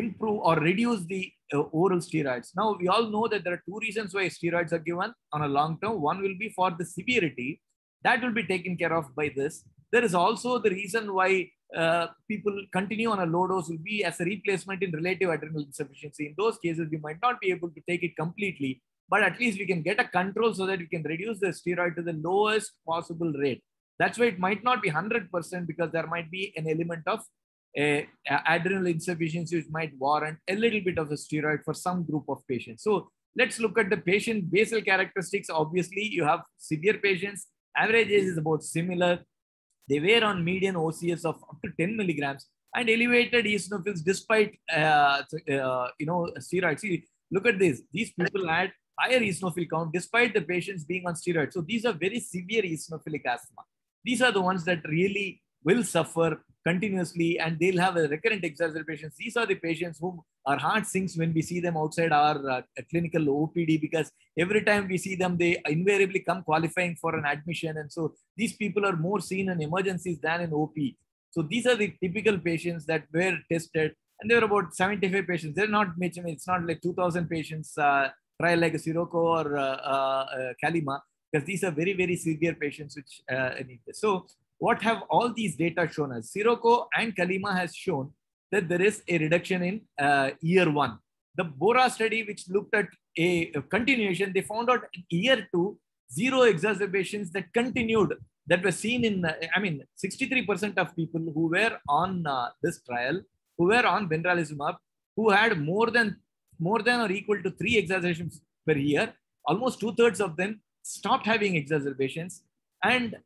improve or reduce the uh, oral steroids. Now we all know that there are two reasons why steroids are given on a long term. One will be for the severity that will be taken care of by this. There is also the reason why uh, people continue on a low dose will be as a replacement in relative adrenal insufficiency. In those cases, we might not be able to take it completely, but at least we can get a control so that we can reduce the steroid to the lowest possible rate. That's why it might not be 100% because there might be an element of a, a adrenal insufficiency which might warrant a little bit of a steroid for some group of patients. So let's look at the patient basal characteristics. Obviously, you have severe patients. Average age is about similar. They were on median OCS of up to 10 milligrams and elevated eosinophils despite, uh, uh, you know, steroids. See, look at this. These people had higher eosinophil count despite the patients being on steroids. So these are very severe eosinophilic asthma. These are the ones that really will suffer continuously and they'll have a recurrent exacerbations. These are the patients whom our heart sinks when we see them outside our uh, clinical OPD because every time we see them, they invariably come qualifying for an admission. And so these people are more seen in emergencies than in OP. So these are the typical patients that were tested. And there were about 75 patients. They're not it's not like 2000 patients uh, trial like a Sirocco or uh, uh, Calima because these are very, very severe patients which uh, need this. So what have all these data shown us? Sirocco and Calima has shown that there is a reduction in uh, year one. The Bora study, which looked at a, a, continuation, they found out in year two, zero exacerbations that continued that were seen in, uh, I mean, 63% of people who were on uh, this trial, who were on benralizumab, who had more than more than or equal to three exacerbations per year, almost two thirds of them stopped having exacerbations, and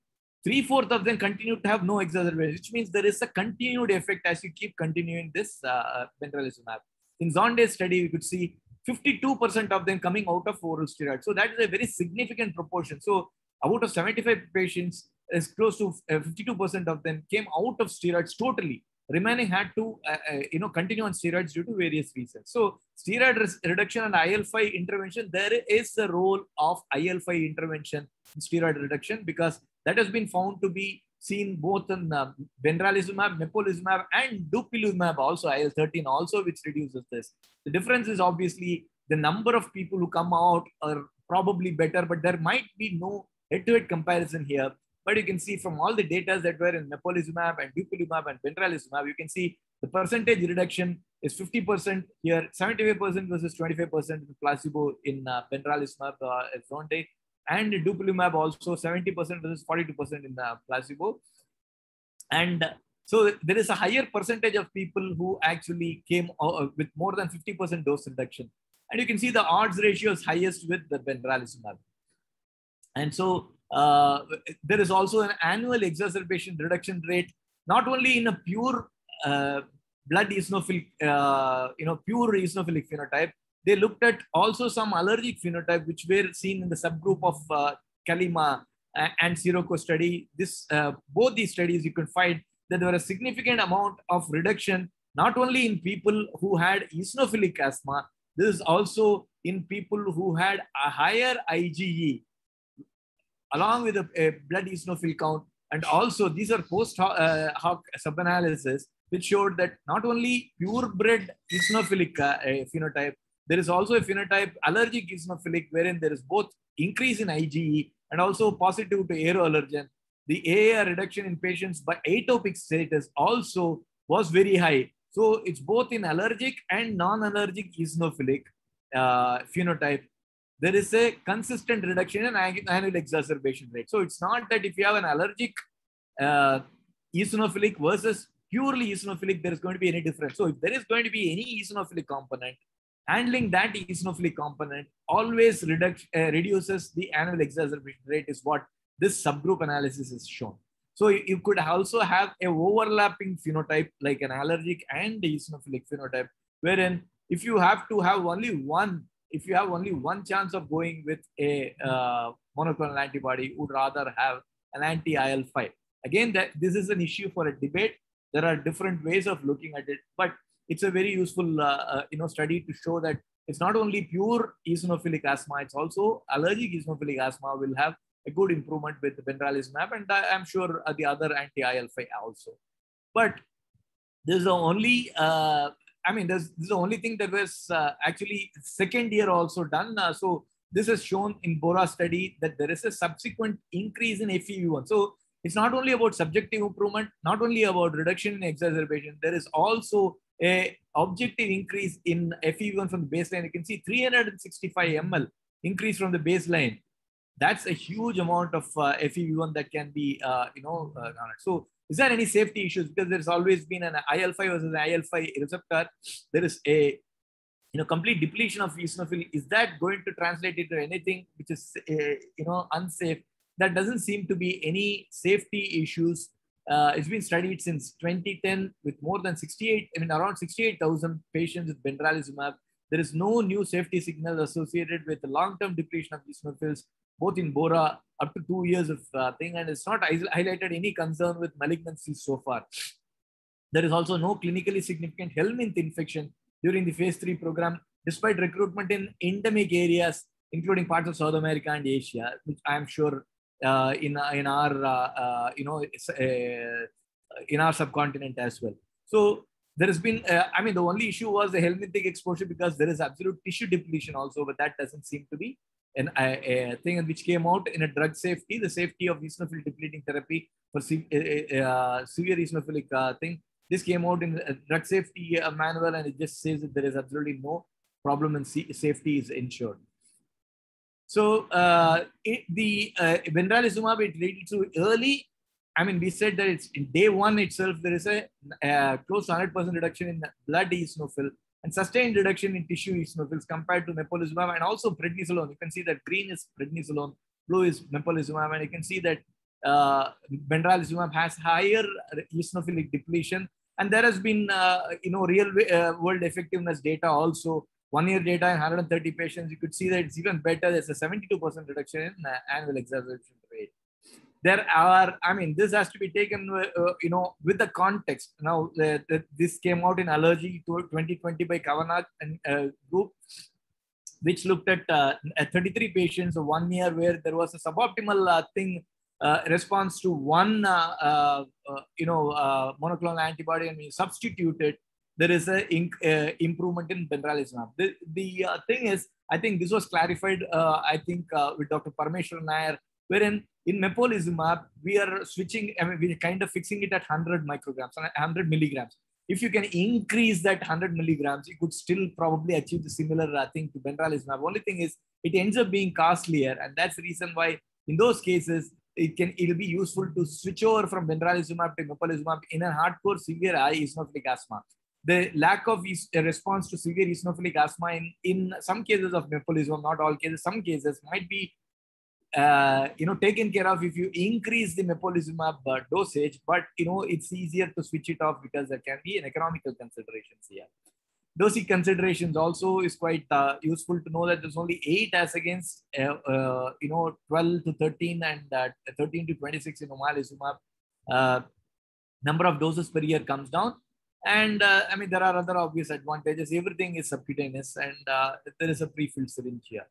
three fourths of them continued to have no exacerbations, which means there is a continued effect as you keep continuing this uh, benralizumab. In ZONDA's study, we could see 52% of them coming out of oral steroids. So that is a very significant proportion. So out of 75 patients, is close to 52% uh, of them came out of steroids totally remaining had to uh, uh, you know continue on steroids due to various reasons. So steroid reduction and il-5 intervention there is a role of il-5 intervention in steroid reduction because that has been found to be seen both in uh, benralizumab mepolizumab and dupilumab also il-13 also which reduces this. The difference is obviously the number of people who come out are probably better but there might be no head-to-head comparison here but you can see from all the data that were in mepolizumab and dupilumab and benralizumab, you can see the percentage reduction is 50% here, 75% versus 25% in placebo in uh, benralizumab uh, ZONDA, and dupilumab also 70% versus 42% in the placebo. And so there is a higher percentage of people who actually came uh, with more than 50% dose reduction. And you can see the odds ratio is highest with the benralizumab. And so uh, there is also an annual exacerbation reduction rate, not only in a pure uh, blood eosinophil, uh, you know, pure eosinophilic phenotype. They looked at also some allergic phenotype, which were seen in the subgroup of uh, Calima and Sirocco study. This uh, both these studies, you can find that there were a significant amount of reduction, not only in people who had eosinophilic asthma, this is also in people who had a higher IgE, along with a, a blood eosinophil count. And also, these are post uh, hoc sub-analysis, which showed that not only purebred eosinophilic uh, phenotype, there is also a phenotype allergic eosinophilic, wherein there is both increase in IgE and also positive to aeroallergen. The AAR reduction in patients by atopic status also was very high. So it's both in allergic and non-allergic eosinophilic uh, phenotype there is a consistent reduction in annual exacerbation rate. So it's not that if you have an allergic uh, eosinophilic versus purely eosinophilic, there is going to be any difference. So if there is going to be any eosinophilic component, handling that eosinophilic component always uh, reduces the annual exacerbation rate is what this subgroup analysis is shown. So you could also have a overlapping phenotype like an allergic and eosinophilic phenotype, wherein if you have to have only one if you have only one chance of going with a uh, monoclonal antibody, would rather have an anti-IL-5. Again, that this is an issue for a debate. There are different ways of looking at it, but it's a very useful, uh, uh, you know, study to show that it's not only pure eosinophilic asthma, it's also allergic eosinophilic asthma will have a good improvement with benralizumab, and I'm sure the other anti-IL-5 also. But this is the only uh, I mean, this, this is the only thing that was uh, actually second year also done. Uh, so this is shown in Bora study that there is a subsequent increase in FEV1. So it's not only about subjective improvement, not only about reduction in exacerbation, there is also a objective increase in FEV1 from the baseline. You can see 365 ml increase from the baseline. That's a huge amount of uh, FEV1 that can be, uh, you know, uh, so is there any safety issues? Because there's always been an IL-5 versus an IL-5 receptor. There is a you know complete depletion of eosinophil. Is that going to translate into anything which is uh, you know unsafe? That doesn't seem to be any safety issues. Uh, it's been studied since 2010 with more than 68, I mean around 68,000 patients with benralizumab. There is no new safety signal associated with the long-term depletion of eosinophils both in Bora up to two years of uh, thing, and it's not highlighted any concern with malignancies so far. There is also no clinically significant helminth infection during the phase three program, despite recruitment in endemic areas, including parts of South America and Asia, which I'm sure uh, in in our uh, uh, you know uh, in our subcontinent as well. So there has been, uh, I mean, the only issue was the helminthic exposure because there is absolute tissue depletion also, but that doesn't seem to be an, a, a thing which came out in a drug safety, the safety of eosinophil depleting therapy for se uh, severe eosinophilic uh, thing. This came out in a drug safety uh, manual and it just says that there is absolutely no problem and safety is ensured. So uh, it, the uh, benralizumab, it rated to early I mean, we said that it's in day one itself, there is a uh, close 100% reduction in blood eosinophil and sustained reduction in tissue eosinophils compared to mepolizumab and also prednisolone. You can see that green is prednisolone, blue is mepolizumab, and you can see that uh, benralizumab has higher eosinophilic depletion. And there has been, uh, you know, real uh, world effectiveness data also. One year data in 130 patients, you could see that it's even better. There's a 72% reduction in uh, annual exacerbation rate there are i mean this has to be taken uh, you know with the context. Now uh, this came out in allergy to 2020 by kavanagh and uh, group which looked at, uh, 33 patients one year where there was a suboptimal uh, thing uh, response to one you know monoclonal antibody and we substituted. There is a improvement in benralizumab. The, the thing is i think this was clarified i think with dr parmeshwar nair wherein in mepolizumab, we are switching, I mean, we're kind of fixing it at 100 micrograms, 100 milligrams. If you can increase that 100 milligrams, you could still probably achieve the similar thing to benralizumab. Only thing is, it ends up being costlier, and that's the reason why in those cases, it can it'll be useful to switch over from benralizumab to mepolizumab in a hardcore severe eosinophilic asthma. The lack of response to severe eosinophilic asthma in, in some cases of mepolizumab, not all cases, some cases might be uh, you know taken care of if you increase the mepolizumab dosage but you know it's easier to switch it off because there can be an economical considerations here. Dosing considerations also is quite uh, useful to know that there's only 8 as against uh, uh, you know 12 to 13 and uh, 13 to 26 in omalizumab. Number of doses per year comes down. And i mean there are other obvious advantages. Everything is subcutaneous and there is a pre-filled syringe here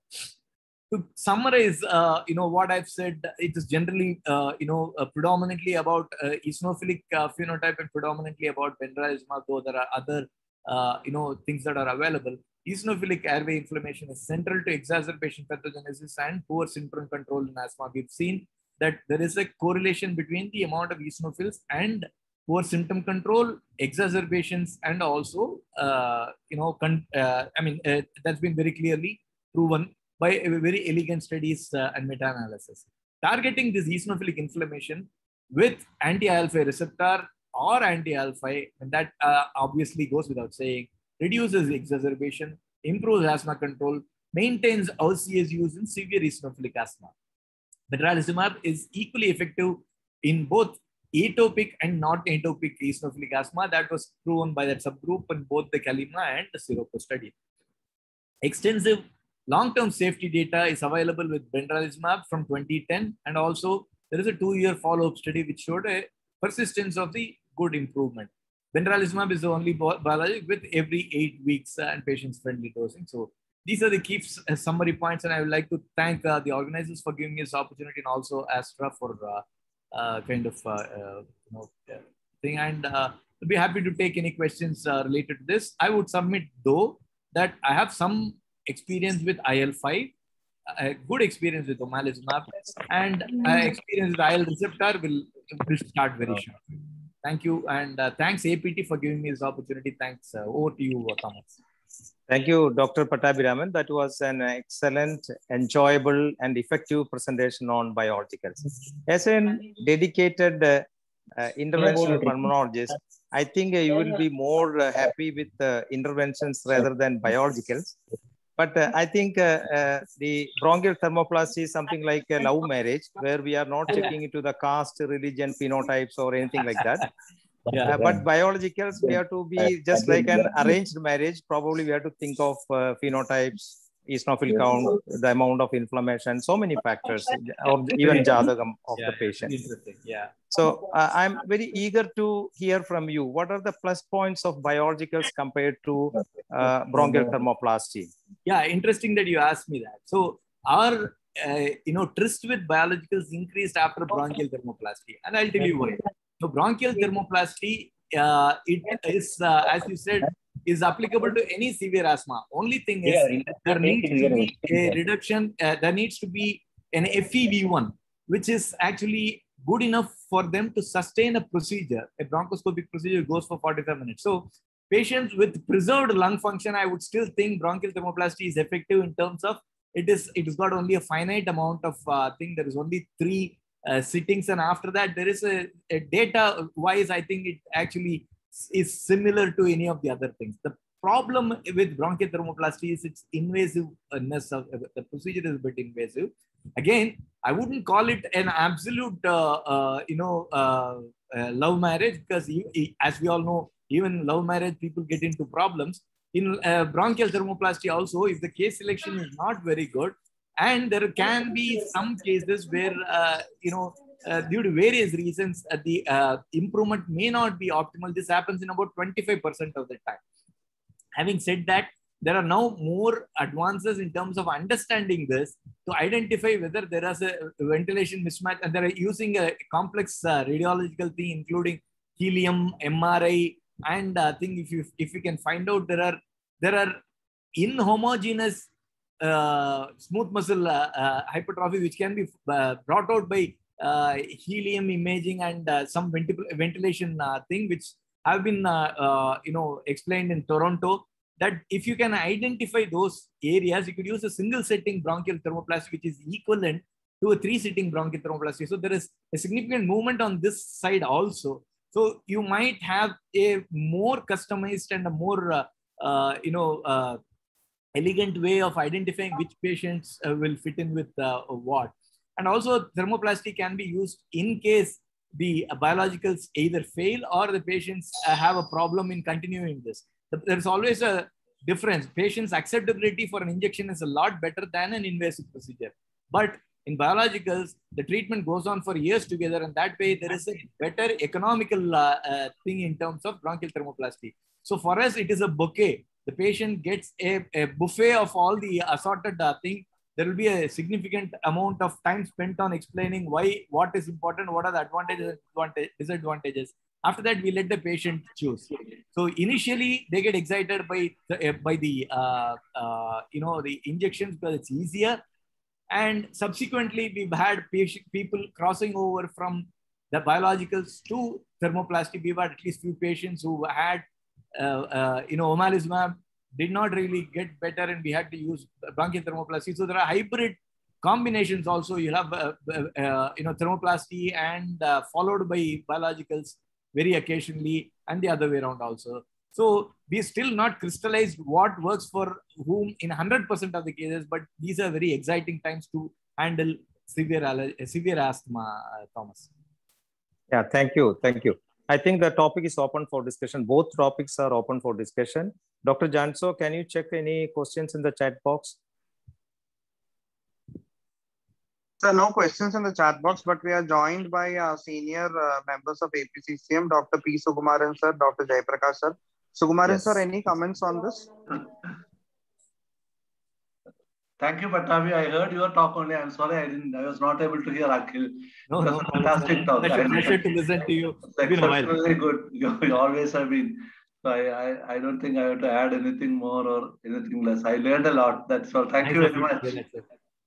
to summarize, uh, you know, what I've said, it is generally, uh, you know, uh, predominantly about uh, eosinophilic uh, phenotype and predominantly about benralizumab, though there are other, uh, you know, things that are available. Eosinophilic airway inflammation is central to exacerbation pathogenesis and poor symptom control in asthma. We've seen that there is a correlation between the amount of eosinophils and poor symptom control, exacerbations, and also, you know, I mean, that's been very clearly proven by very elegant studies uh, and meta-analysis. Targeting this eosinophilic inflammation with anti-IL-5 receptor or anti-IL-5, and that uh, obviously goes without saying, reduces exacerbation, improves asthma control, maintains OCS use in severe eosinophilic asthma. Benralizumab is equally effective in both atopic and not atopic eosinophilic asthma. That was proven by that subgroup in both the Calima and the Sirocco study. Extensive Long-term safety data is available with benralizumab from 2010, and also there is a two-year follow-up study which showed a persistence of the good improvement. Benralizumab is the only biologic with every eight weeks uh, and patients-friendly dosing. So these are the key uh, summary points, and I would like to thank uh, the organizers for giving me this opportunity, and also Astra for uh, uh kind of uh, you know thing. And I'll be happy to take any questions related to this. I would submit though that I have some experience with IL-5, a good experience with omalizumab, and experience with IL receptor will, will start very soon. Thank you, and uh, thanks APT for giving me this opportunity. Thanks. Uh, over to you, uh, Thomas. Thank you, Dr. Pattabiraman. That was an excellent, enjoyable, and effective presentation on biologicals. As a dedicated uh, uh, interventional pulmonologist, I think uh, you will be more uh, happy with uh, interventions rather than biologicals. But uh, I think uh, uh, the bronchial thermoplasty is something like a love marriage, where we are not checking into the caste, religion, phenotypes, or anything like that. Yeah, uh, but biologicals, we have to be just like an arranged marriage. Probably we have to think of uh, phenotypes, eosinophil count, the amount of inflammation, so many factors, or even jadagam of Yeah, the patient. Yeah. So uh, I'm very eager to hear from you. What are the plus points of biologicals compared to uh, bronchial thermoplasty? Yeah, interesting that you asked me that. So our uh, you know tryst with biologicals increased after bronchial thermoplasty, and I'll tell you why. So bronchial thermoplasty, uh, it is uh, as you said, is applicable to any severe asthma. Only thing is there needs to be a reduction. Uh, there needs to be an FEV1, which is actually good enough for them to sustain a procedure. A bronchoscopic procedure goes for 45 minutes. So patients with preserved lung function, I would still think bronchial thermoplasty is effective in terms of it is it has got only a finite amount of uh, thing. There is only three uh, sittings, and after that, there is a, a data wise. I think it actually is similar to any of the other things. The problem with bronchial thermoplasty is its invasiveness of the procedure is a bit invasive. Again, I wouldn't call it an absolute, uh, uh, you know, uh, uh, love marriage because you, as we all know, even love marriage people get into problems. In uh, bronchial thermoplasty also, if the case selection is not very good, and there can be some cases where, uh, you know, uh, due to various reasons, uh, the uh, improvement may not be optimal. This happens in about 25% of the time. Having said that, there are now more advances in terms of understanding this to identify whether there is a ventilation mismatch, and they're using a complex uh, radiological thing, including helium, MRI, and I think if you if you can find out there are there are inhomogeneous uh, smooth muscle uh, uh, hypertrophy which can be uh, brought out by uh, helium imaging and uh, some ventil- ventilation uh, thing which have been uh, uh, you know explained in Toronto that if you can identify those areas you could use a single setting bronchial thermoplasty which is equivalent to a three sitting bronchial thermoplasty so there is a significant movement on this side also so you might have a more customized and a more uh, uh, you know uh, elegant way of identifying which patients uh, will fit in with uh, what. And also thermoplasty can be used in case the biologicals either fail or the patients uh, have a problem in continuing this. There's always a difference. Patients' acceptability for an injection is a lot better than an invasive procedure. But in biologicals, the treatment goes on for years together, and that way there is a better economical uh, uh, thing in terms of bronchial thermoplasty. So for us, it is a bouquet. The patient gets a, a buffet of all the assorted uh, thing. There will be a significant amount of time spent on explaining why, what is important, what are the advantages and disadvantages. After that, we let the patient choose. So initially, they get excited by the, uh, by the uh, uh, you know the injections because it's easier, and subsequently we've had patient, people crossing over from the biologicals to thermoplasty. We've had at least few patients who had uh, uh, you know, omalizumab did not really get better and we had to use bronchial thermoplasty. So there are hybrid combinations also. You have, uh, uh, uh, you know, thermoplasty and uh, followed by biologicals very occasionally and the other way around also. So we still not crystallized what works for whom in 100% of the cases, but these are very exciting times to handle severe, severe asthma, Thomas. Yeah, thank you. Thank you. I think the topic is open for discussion. Both topics are open for discussion. Dr. Janso, can you check any questions in the chat box? Sir, no questions in the chat box, but we are joined by uh, senior uh, members of APCCM, Dr. P. Sukumaran, sir, Dr. Jayaprakash, sir. Sukumaran, yes. sir, any comments on this? Thank you, Patavi. I heard your talk only. I'm sorry, I didn't. I was not able to hear Akhil. No, no, fantastic no, talk. Pleasure, pleasure to listen to you. It's exceptionally good. You, you always have been. So I, I, I don't think I have to add anything more or anything less. I learned a lot. That's all. Thank Thanks you very much.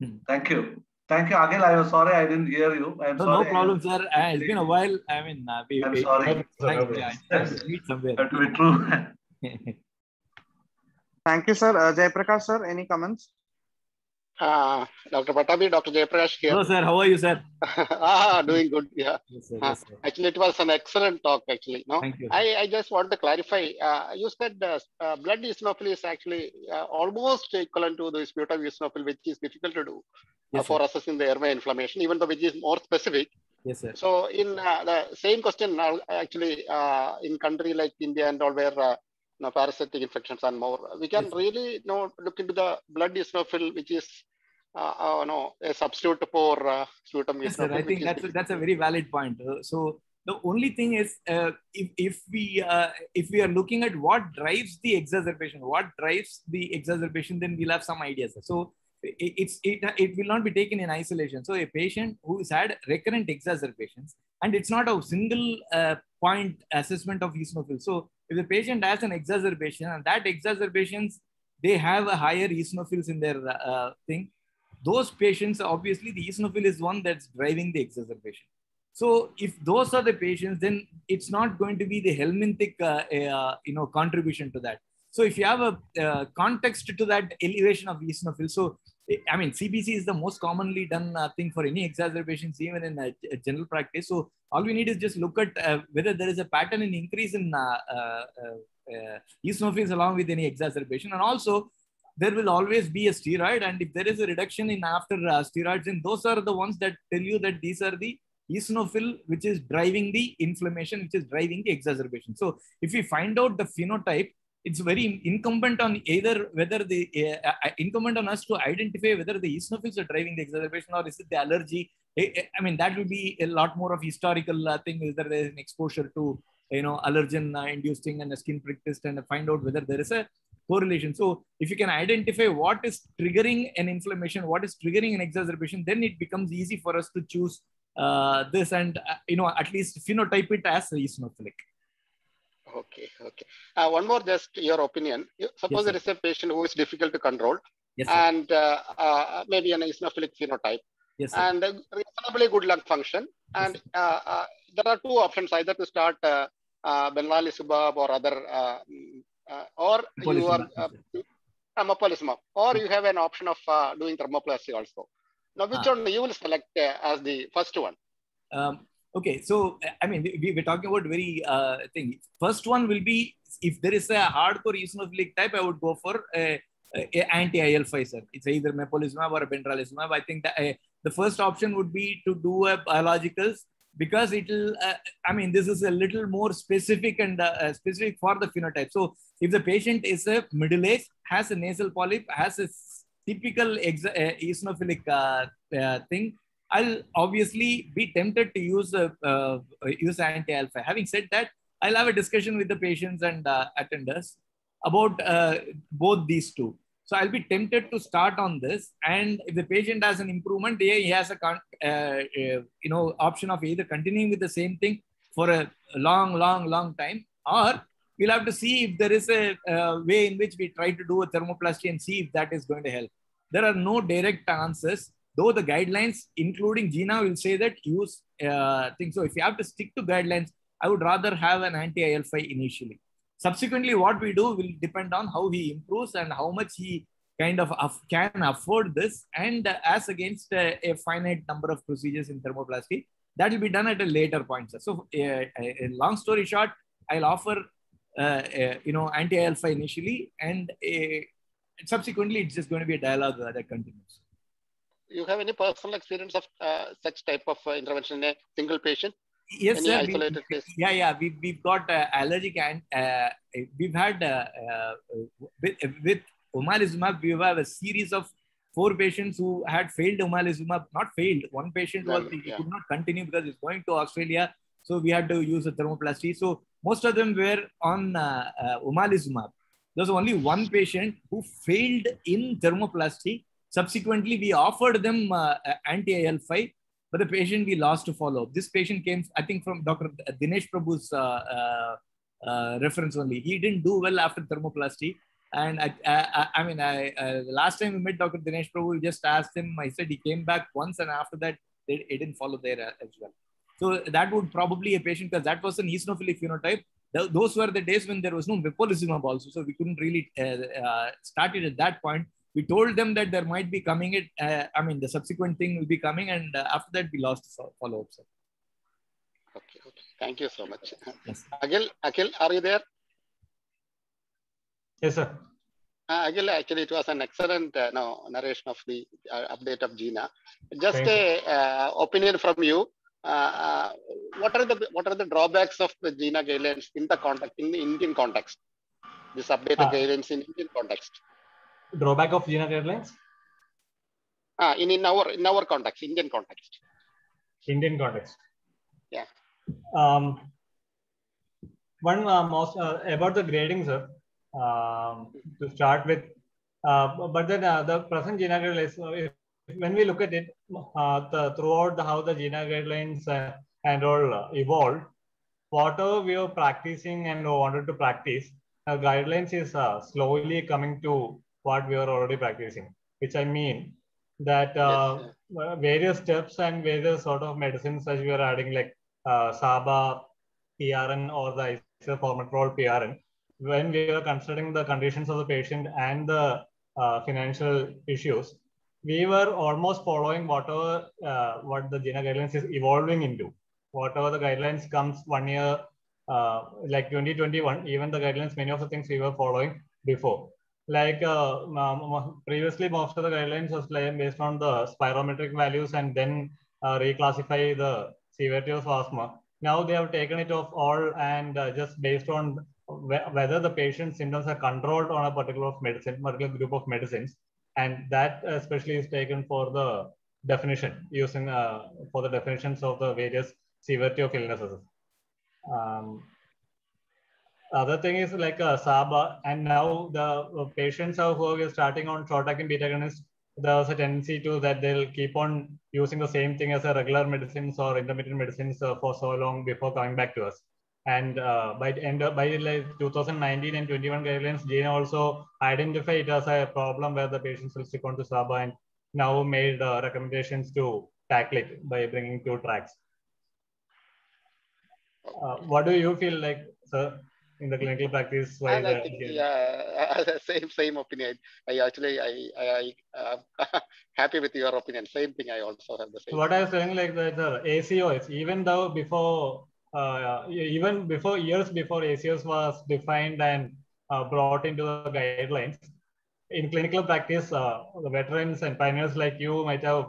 Hmm. Thank you. Thank you, Akhil. I was sorry I didn't hear you. I'm no, sorry. no problem, sir. Uh, it's been a while. I mean, uh, we, I'm we, sorry. Thanks, yeah, it's to meet somewhere. That to be true. Thank you, sir. Uh, Jayaprakash, sir, any comments? Uh, Dr. Patabi, Dr. Jayaprakash here. Hello, sir. How are you, sir? ah, doing good. Yeah. Yes, sir. Uh, Yes, sir. actually, it was an excellent talk. Actually, no. Thank you. I, I just want to clarify. Uh, you said uh, uh, blood eosinophil is actually uh, almost equivalent to the sputum eosinophil, which is difficult to do uh, Yes, for assessing the airway inflammation, even though which is more specific. Yes, sir. So, in uh, the same question, now, actually, uh, in country like India and all, where know, parasitic infections and more. We can Yes. really you know, look into the blood eosinophil, which is uh, uh, no, a substitute for uh, sputum Yes, sir. I think that's a, that's a very valid point. Uh, so the only thing is, uh, if if we uh, if we are looking at what drives the exacerbation, what drives the exacerbation, then we'll have some ideas. So it, it's it, it will not be taken in isolation. So a patient who's had recurrent exacerbations, and it's not a single uh, point assessment of eosinophil. So if the patient has an exacerbation and that exacerbations they have a higher eosinophils in their uh, thing those patients obviously the eosinophil is one that's driving the exacerbation. So if those are the patients then it's not going to be the helminthic uh, uh, you know contribution to that. So if you have a uh, context to that elevation of eosinophil so I mean, CBC is the most commonly done uh, thing for any exacerbations, even in uh, general practice. So all we need is just look at uh, whether there is a pattern in increase in uh, uh, uh, eosinophils along with any exacerbation, and also there will always be a steroid. And if there is a reduction in after uh, steroids, then those are the ones that tell you that these are the eosinophil which is driving the inflammation, which is driving the exacerbation. So if we find out the phenotype, it's very incumbent on either whether the uh, uh, incumbent on us to identify whether the eosinophils are driving the exacerbation or is it the allergy. I, mean, that will be a lot more of historical uh, thing. Is there is an exposure to you know allergen uh, induced thing and a skin prick test and find out whether there is a correlation. So if you can identify what is triggering an inflammation, what is triggering an exacerbation, then it becomes easy for us to choose uh, this and uh, you know at least phenotype it as eosinophilic. Okay, okay. Uh, one more, just your opinion. Suppose Yes, there is a patient who is difficult to control Yes, and uh, uh, maybe an eosinophilic phenotype yes, sir. and reasonably good lung function. And uh, uh, there are two options: either to start uh, uh, benralizumab or other, uh, mm, uh, or you are uh, or you have an option of uh, doing thermoplasty also. Now, which Ah. one you will select uh, as the first one? Um, okay, so I mean, we, we're talking about very uh, thing. First one will be if there is a hardcore eosinophilic type, I would go for a, a anti IL-5. Sir. It's either mepolizumab or benralizumab. I think that uh, the first option would be to do a biologicals because it'll. Uh, I mean, this is a little more specific and uh, uh, specific for the phenotype. So if the patient is a middle age, has a nasal polyp, has a typical uh, eosinophilic uh, uh, thing, I'll obviously be tempted to use a uh, use anti-alpha. Having said that, I'll have a discussion with the patients and uh, attenders about uh, both these two. So I'll be tempted to start on this, and if the patient has an improvement, he has a uh, uh, you know option of either continuing with the same thing for a long, long, long time, or we'll have to see if there is a uh, way in which we try to do a thermoplasty and see if that is going to help. There are no direct answers though the guidelines, including GINA, will say that use uh, things. So if you have to stick to guidelines, I would rather have an anti-IL-5 initially. Subsequently, what we do will depend on how he improves and how much he kind of can afford this, and as against uh, a finite number of procedures in thermoplasty, that will be done at a later point. sir. So, uh, uh, long story short, I'll offer uh, you know anti-IL-5 initially, and subsequently, it's just going to be a dialogue that continues. You have any personal experience of uh, such type of uh, intervention in a single patient? yes Any sir we- isolated we- case? yeah yeah we've, we've got uh, allergic and uh, we've had uh, uh, with, with omalizumab we have a series of four patients who had failed omalizumab not failed one patient was he yeah. could not continue because he's going to australia so we had to use a thermoplasty so most of them were on uh, uh, omalizumab there's only one patient who failed in thermoplasty subsequently we offered them uh, anti-il-5 but the patient we lost to follow up. This patient came, I think, from Dr. Dinesh Prabhu's uh, uh, uh, reference only. He didn't do well after thermoplasty. And I, I, I mean, I, uh, last time we met Dr. Dinesh Prabhu, we just asked him. I said he came back once, and after that, they, he didn't follow there uh, as well. So that would probably a patient because that was an eosinophilic phenotype. Th- those were the days when there was no mepolizumab also, so we couldn't really uh, uh, start it at that point we told them that there might be coming it uh, i mean the subsequent thing will be coming and uh, after that we lost follow up sir. Okay, okay. Thank you so much. yes Akhil, Akhil, are you there? Yes, sir. Uh, Akhil, actually, it was an excellent uh, no, narration of the uh, update of GINA. Just Thank a uh, opinion from you. Uh, uh, what are the what are the drawbacks of the GINA guidelines in the context in the Indian context? this updated guidelines in Indian context. Drawback of GINA guidelines? Ah, in, in our in our context, Indian context. Indian context. Yeah. Um, one uh, most uh, about the grading, sir. Um, to start with, uh, but then uh, the present GINA guidelines, uh, when we look at it, uh, the, throughout the, how the GINA guidelines uh, and all uh, evolved, whatever we were practicing and wanted to practice, uh, guidelines is uh, slowly coming to what we were already practicing. Which I mean that uh, Yes, uh, various steps and various sort of medicines that we are adding like uh, SABA, PRN or the ICS-formoterol PRN, when we are considering the conditions of the patient and the uh, financial issues, we were almost following whatever uh, what the GINA guidelines is evolving into. Whatever the guidelines comes one year, uh, like 2021, even the guidelines, many of the things we were following before. Like uh, previously, most of the guidelines was based on the spirometric values and then uh, reclassify the severity of asthma. Now they have taken it off all and uh, just based on wh- whether the patient's symptoms are controlled on a particular medicine, particular group of medicines, and that especially is taken for the definition using uh, for the definitions of the various severity of illnesses. Um, other thing is like uh, SABA, and now the uh, patients are who are starting on short-acting beta agonists, there's a tendency to that they'll keep on using the same thing as a regular medicines or intermittent medicines uh, for so long before coming back to us. And uh, by end of, by like 2019 and 21 guidelines, GINA also identified it as a problem where the patients will stick on to SABA and now made uh, recommendations to tackle it by bringing two tracks. Uh, what do you feel like, sir, in the clinical practice? I the- think, yeah, same same opinion. I actually I I, I uh, happy with your opinion. Same thing. I also have the same. what I was saying like that the ACOS, even though before, uh, even before years before ACOS was defined and uh, brought into the guidelines, in clinical practice, uh, the veterans and pioneers like you might have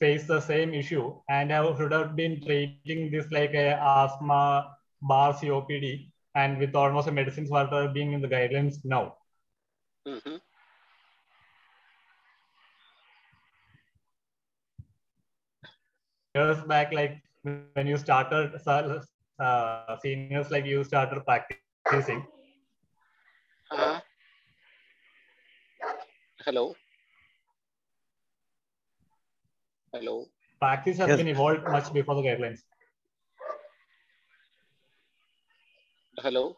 faced the same issue and have should have been treating this like a asthma, bar COPD, and with almost the medicines what are being in the guidelines now. Mhm. years back, like when you started, uh, seniors like you started practicing. Uh-huh. Hello. Hello. Practice has Yes. been evolved much before the guidelines. Hello.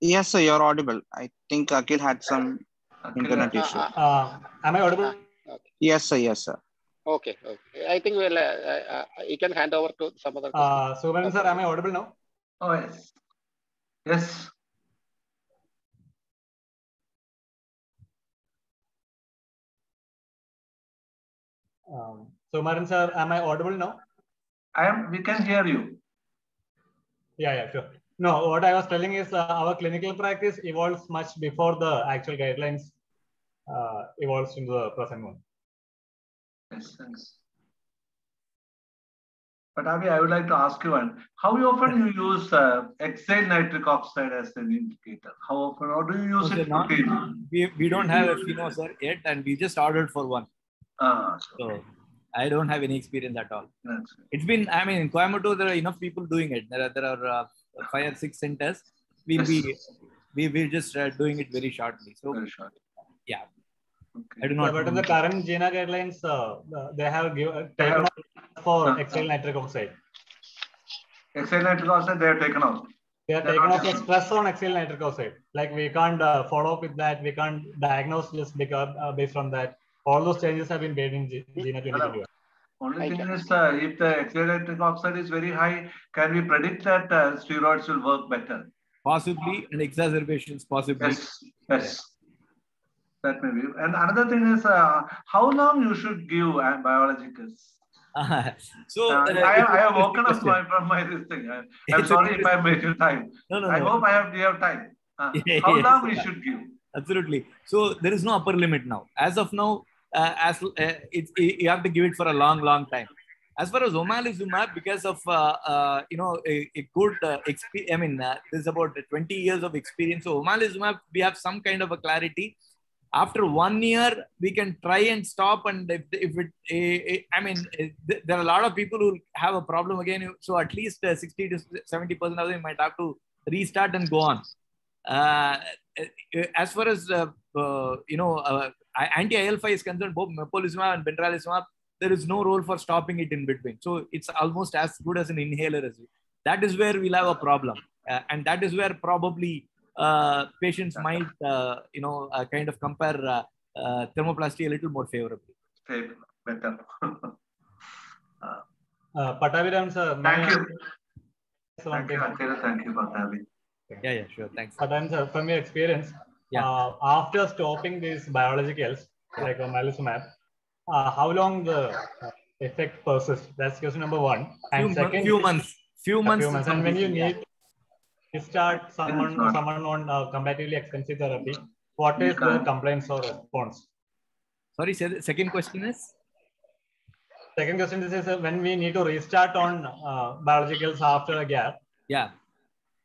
Yes, sir, you're audible. I think Akhil had some internet Uh, issue. uh, Uh, am I audible? Yes, sir, yes, sir. okay. Okay. I think we'll. Uh, uh, uh, you can hand over to some other. person. Uh, Suman sir, am I audible now? Oh, yes. Yes. Um, Sumaran sir, am I audible now? I am, we can hear you. Yeah, yeah, sure. No, what I was telling is uh, our clinical practice evolves much before the actual guidelines uh, evolves into the present one. Yes, thanks. But Avi, I would like to ask you one. How often you use uh, exhale nitric oxide as an indicator? How often, or do you use Okay, it not- We, we don't have a FeNO sir yet, and we just ordered for one. Ah, So I don't have any experience at all. that's. It's been, I mean, in Coimbatore, there are enough people doing it. There are, there are uh, five or six centers. We'll be, we will just uh, doing it very shortly. So Very short. yeah. Okay. I do Yeah, not. but in the current GINA guidelines, uh, uh, they have given taken off for Uh, exhale nitric oxide. Exhale nitric oxide, they have taken out. They are They're taking not off the stress on exhale nitric oxide. Like we can't uh, follow up with that. We can't diagnose just because uh, based on that. All those changes have been made in G- GINA 2021. Only I thing can- is, uh, if the exhale nitric oxide is very high, can we predict that uh, steroids will work better? Possibly, and exacerbations possibly. Yes, yes. That may be. And another thing is, uh, how long you should give uh, biologicals? so Uh, uh, I, it's have interesting woken up my, from my this thing. I, I'm sorry if I interesting- made you time. No, no, I no. hope I have, we have time. Uh, Yes, how long we yeah. should give? Absolutely. So there is no upper limit now. As of now, uh, as uh, it's you have to give it for a long, long time. As far as omalizumab, because of uh, uh, you know a, a good I mean, this is about 20 years of experience. So omalizumab, we have some kind of a clarity. After one year, we can try and stop. And if, if it, I mean, there are a lot of people who have a problem again. So at least uh, 60 to 70 percent of them might have to restart and go on. Uh, as far as uh, uh, you know, uh, anti IL5 is concerned, both mepolizumab and benralizumab, there is no role for stopping it in between. So it's almost as good as an inhaler as well. That is where we'll have a problem, uh, and that is where probably uh, patients might, uh, you know, uh, kind of compare uh, uh, thermoplasty a little more favorably. Stable, better. Uh, Uh, Pataviram sir, Thank you. Thank you, thing. Thank you for having. Yeah, yeah, sure. Thanks. Pataviram sir, from your experience, Yeah. uh, after stopping these biologicals like omalizumab, uh, how long the uh, effect persists? That's question number one. And mon- second, few months. Few a months. few months. And when you need to start someone not. someone on uh, comparatively expensive therapy, what is the complaints or response? Sorry, say the second question is. Second question this is uh, when we need to restart on uh, biologicals after a gap, Yeah.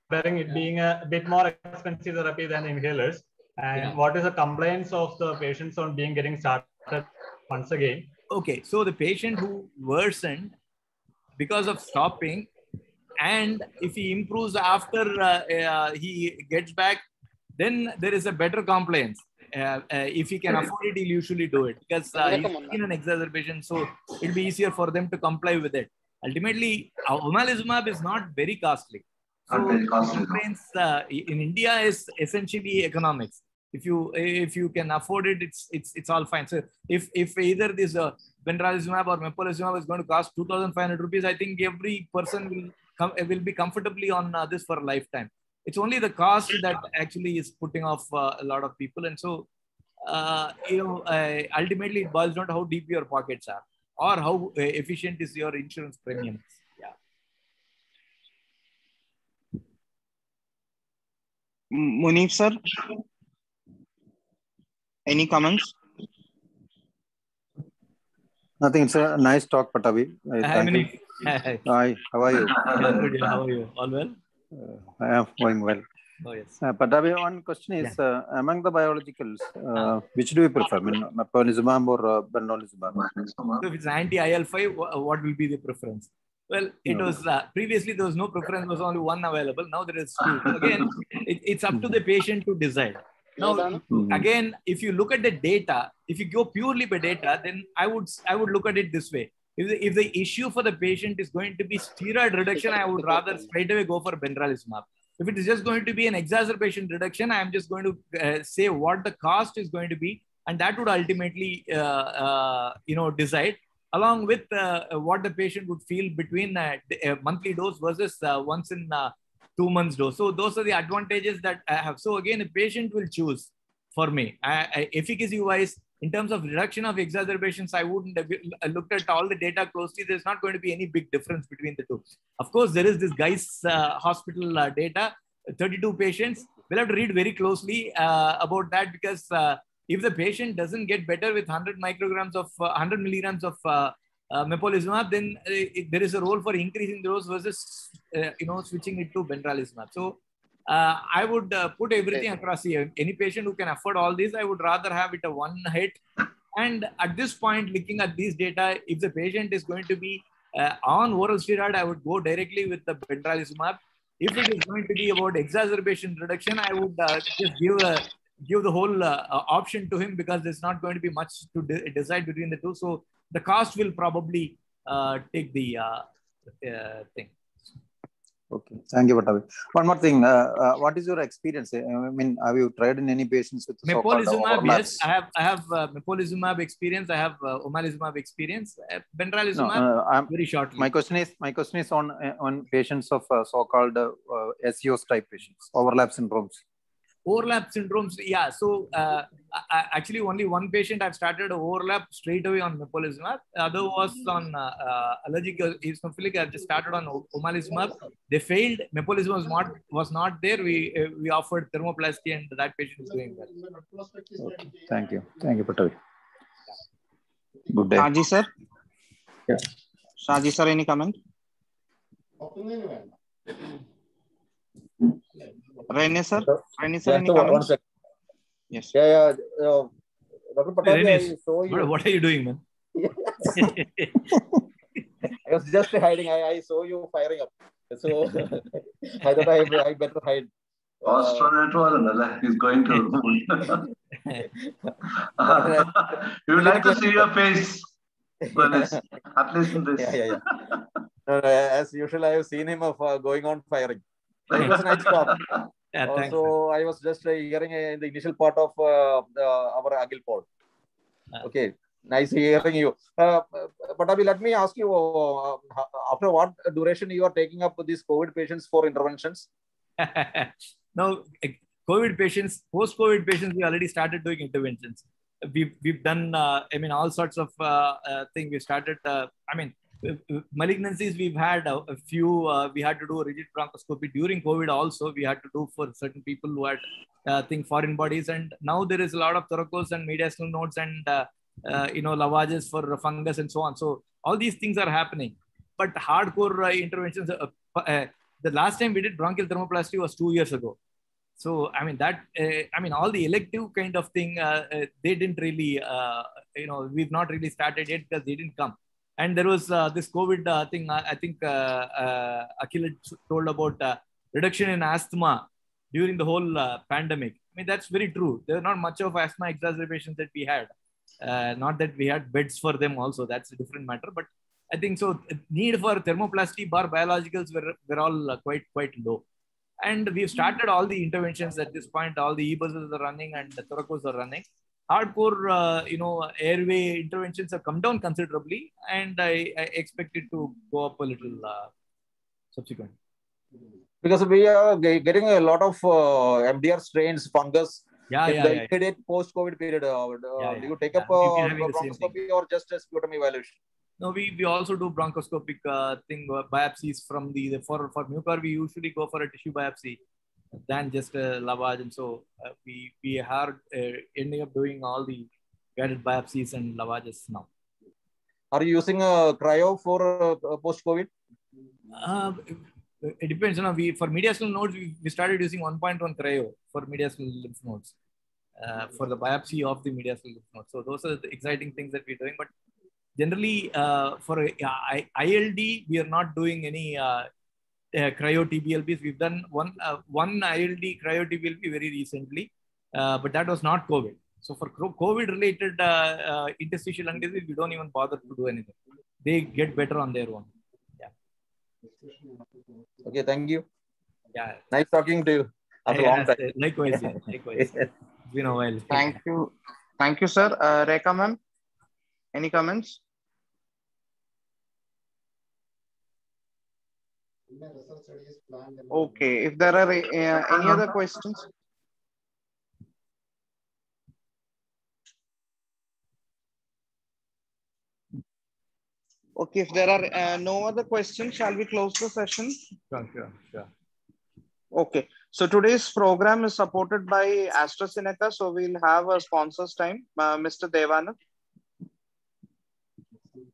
Bearing it being a bit more expensive therapy than inhalers. And Yeah. what is the complaints of the patients on being getting started once again? Okay, so the patient who worsened because of stopping, and if he improves after uh, uh, he gets back, then there is a better compliance. Uh, uh, if he can afford it, he'll usually do it because uh, he's in an exacerbation, so it'll be easier for them to comply with it. Ultimately, uh, omalizumab is not very costly. So Not very costly, no. complaints uh, in India is essentially economics. If you if you can afford it, it's it's it's all fine. So if if either this uh, benralizumab or mepolizumab is going to cost 2,500 rupees, I think every person will come will be comfortably on uh, this for a lifetime. It's only the cost that actually is putting off uh, a lot of people, and so uh, you know uh, ultimately it boils down to how deep your pockets are or how uh, efficient is your insurance premium. Yeah. M- Munif sir, any comments? Nothing. It's a nice talk, Pattabi. Hi, thank you. Hi. Hi, how are you? Yeah, good, yeah. How are you? All well? Uh, I am going well. Oh, yes. Uh, Pattabi, one question is uh, among the biologicals, uh, which do you prefer? I mean, mepolizumab or uh, benralizumab? So if it's anti-IL-5, what will be the preference? Well, it No. was uh, previously there was no preference, there was only one available. Now there is two. Again, it, it's up to the patient to decide. Now, Mhm. again, if you look at the data, if you go purely by data, then I would I would look at it this way. If the, if the issue for the patient is going to be steroid reduction, I would rather straight away go for benralizumab. If it is just going to be an exacerbation reduction, I am just going to uh, say what the cost is going to be, and that would ultimately, uh, uh, you know, decide along with uh, what the patient would feel between uh, a monthly dose versus uh, once in uh, two months dose. So those are the advantages that I have. So again, a patient will choose for me. I, efficacy wise, in terms of reduction of exacerbations, I wouldn't have uh, looked at all the data closely. There's not going to be any big difference between the two. Of course, there is this guy's uh, hospital uh, data, 32 patients. We'll have to read very closely uh, about that because uh, if the patient doesn't get better with 100 micrograms of uh, 100 milligrams of uh, uh, mepolizumab, then uh, it, there is a role for increasing the dose versus uh, you know switching it to benralizumab. So uh, I would uh, put everything across here. Any patient who can afford all these, I would rather have it a one hit. And at this point, looking at these data, if the patient is going to be uh, on oral steroid, I would go directly with the benralizumab. If it is going to be about exacerbation reduction, I would uh, just give a give the whole uh, option to him because there's not going to be much to de- decide between the two. So the cost will probably uh, take the uh, uh, thing. Okay, thank you, Pattabi. One more thing. Uh, uh, what is your experience? I mean, have you tried in any patients with Mepolizumab, yes, I have I have uh, mepolizumab experience. I have uh, omalizumab experience. Uh, No, benralizumab, uh, I'm, very shortly. my question is my question is on on patients of uh, so-called ACOS type patients, overlap syndromes. Overlap syndromes yeah so uh, I, I- actually only one patient i've started overlap straight away on mepolizumab the other was on uh, uh, allergic eosinophilic i just started on o- omalizumab they failed mepolizumab was not was not there we uh, we offered thermoplasty and that patient is doing well Okay, thank you, thank you, Pattabi. Good day. Shaji sir? Yeah. Shaji sir, any comment? Rene sir? Rene sir, Yeah, any one, one comments? Yes. Yeah, yeah. Uh, Dr. Pattabi, I saw What, you. what are you doing, man? I was just hiding. I, I saw you firing up. So I thought I, I better hide. Astronaut wasn't He's going to. we would like to see your face. At least in this. yeah, yeah, yeah. No, no, as usual, I have seen him of uh, going on firing. It was a nice talk. Yeah, thanks. Also, I was just uh, hearing uh, in the initial part of uh, uh, our Akhil Paul. Ah. Okay, nice hearing you. Uh, but Abhi, let me ask you, uh, after what duration you are taking up these COVID patients for interventions? now, eh, COVID patients, post-COVID patients, we already started doing interventions. We've, we've done, uh, I mean, all sorts of uh, uh, things. We started, uh, I mean, uh, uh, malignancies, we've had a, a few, uh, we had to do rigid bronchoscopy during COVID also. We had to do for certain people who had, uh, think foreign bodies. And now there is a lot of thoracos and mediastinal nodes and, uh, uh, you know, lavages for fungus and so on. So all these things are happening. But hardcore uh, interventions, uh, uh, the last time we did bronchial thermoplasty was two years ago. So I mean that uh, I mean all the elective kind of thing uh, uh, they didn't really uh, you know we've not really started yet because they didn't come. And there was uh, this COVID uh, thing. I, I think uh, uh, Akhil told about uh, reduction in asthma during the whole uh, pandemic. I mean that's very true. There are not much of asthma exacerbations that we had. Uh, not that we had beds for them also. That's a different matter. But I think so. Need for thermoplasty bar biologicals were, were all uh, quite quite low, and we've started all the interventions at this point. All the e-buses are running and the thoracos are running. Hardcore, uh, you know, airway interventions have come down considerably, and I, I expect it to go up a little uh, subsequent. Because we are getting a lot of uh, MDR strains, fungus Yeah, in yeah, the yeah. immediate post-COVID period. Uh, uh, Yeah, Do you take yeah. up uh, having the same thing. bronchoscopy or just a sputum evaluation? No, we, we also do bronchoscopic uh, thing uh, biopsies from the, the for for mucor we usually go for a tissue biopsy than just a lavage and so uh, we we are uh, ending up doing all the guided biopsies and lavages now. Are you using uh, cryo for uh, post-COVID? Uh, it, depends. You know, we for mediastinal nodes we, we started using 1.1 cryo for mediastinal lymph nodes uh, for the biopsy of the mediastinal lymph nodes. So those are the exciting things that we're doing. But generally, uh, for a, I, ILD, we are not doing any uh, cryo TBLBs. We've done one uh, one ILD cryo TBLB very recently, uh, but that was not COVID. So for COVID related uh, uh, interstitial lung disease, we don't even bother to do anything. They get better on their own. Yeah. Okay, thank you. Yeah. Nice talking to you after a Yeah, long time. Likewise, yeah, likewise. It's been a while. Thank you. Thank you, sir. Uh, Rekha ma'am, any comments? Okay, if there are uh, any other questions. Okay, if there are uh, no other questions, shall we close the session? Sure, sure, sure. Okay, so today's program is supported by AstraZeneca, so we'll have a sponsors time. Uh, Mr. Devanand.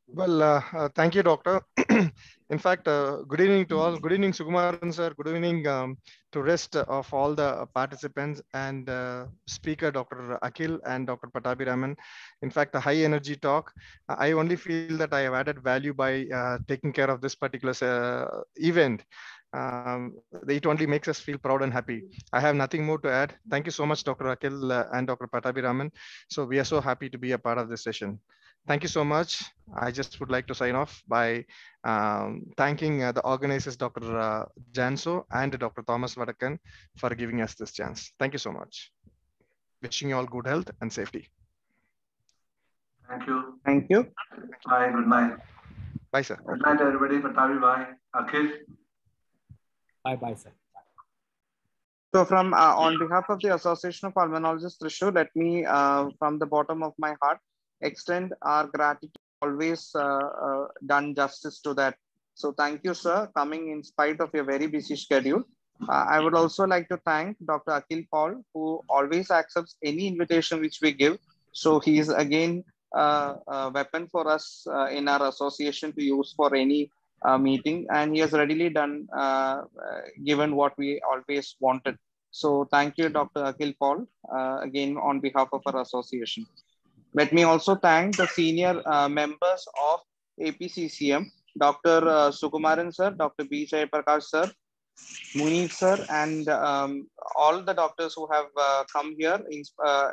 Well, uh, uh, thank you, Doctor. In fact, uh, good evening to all. Good evening, Sukumaran sir. Good evening um, to rest of all the participants and uh, speaker, Dr. Akhil and Dr. Pattabiraman. In fact, a high energy talk. I only feel that I have added value by uh, taking care of this particular uh, event. Um, it only makes us feel proud and happy. I have nothing more to add. Thank you so much, Dr. Akhil uh, and Dr. Pattabiraman. So we are so happy to be a part of this session. Thank you so much. I just would like to sign off by um, thanking uh, the organizers, Dr. Uh, Janso and Dr. Thomas Vadakan for giving us this chance. Thank you so much. Wishing you all good health and safety. Thank you. Thank you. Bye. Good night. Bye, sir. Good night, everybody. Pattabi, bye. Akhil. Bye, bye, sir. So from uh, on behalf of the Association of Pulmonologists Thrissur, let me uh, from the bottom of my heart extend our gratitude always uh, uh, done justice to that. So thank you, sir, coming in spite of your very busy schedule. Uh, I would also like to thank Dr. Akhil Paul, who always accepts any invitation which we give. So he is again uh, uh, weapon for us uh, in our association to use for any uh, meeting, and he has readily done given what we always wanted. So thank you, Dr. Akhil Paul, again on behalf of our association. Let me also thank the senior uh, members of APCCM, Dr. Uh, Sukumaran sir, Dr. B. Jayaprakash sir, Munif sir, and um, all the doctors who have uh, come here in, uh,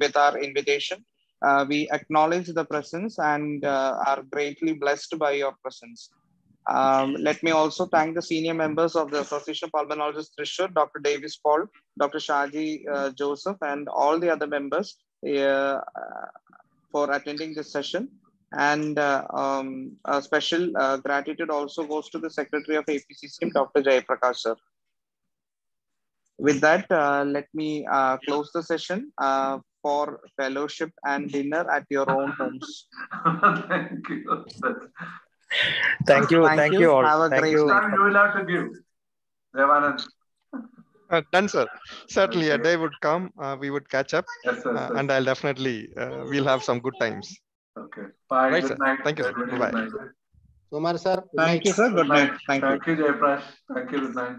with our invitation. Uh, we acknowledge the presence and uh, are greatly blessed by your presence. Um, let me also thank the senior members of the Association of Pulmonologists Thrissur, Dr. Davis Paul, Dr. Shaji uh, Joseph, and all the other members uh, for attending this session. And uh, um, a special uh, gratitude also goes to the Secretary of APCCM, Dr. Jayaprakash sir. With that, uh, let me uh, close the session uh, for fellowship and dinner at your own homes. Thank you. Thank you. Thank Thank you. you all. Have a Thank great you. night. you will have to give. Devanand. Uh, done, sir. Certainly, a day would come. Uh, we would catch up, Yes, sir. uh, sir. and I'll definitely uh, we'll have some good times. Okay. Bye. Right, good sir. night. Thank you, sir. everybody. Bye-bye. Good night. Kumar sir. Thank night. you, sir. Good night. Thank you. Thank you, Jayaprash. Thank you. Good night.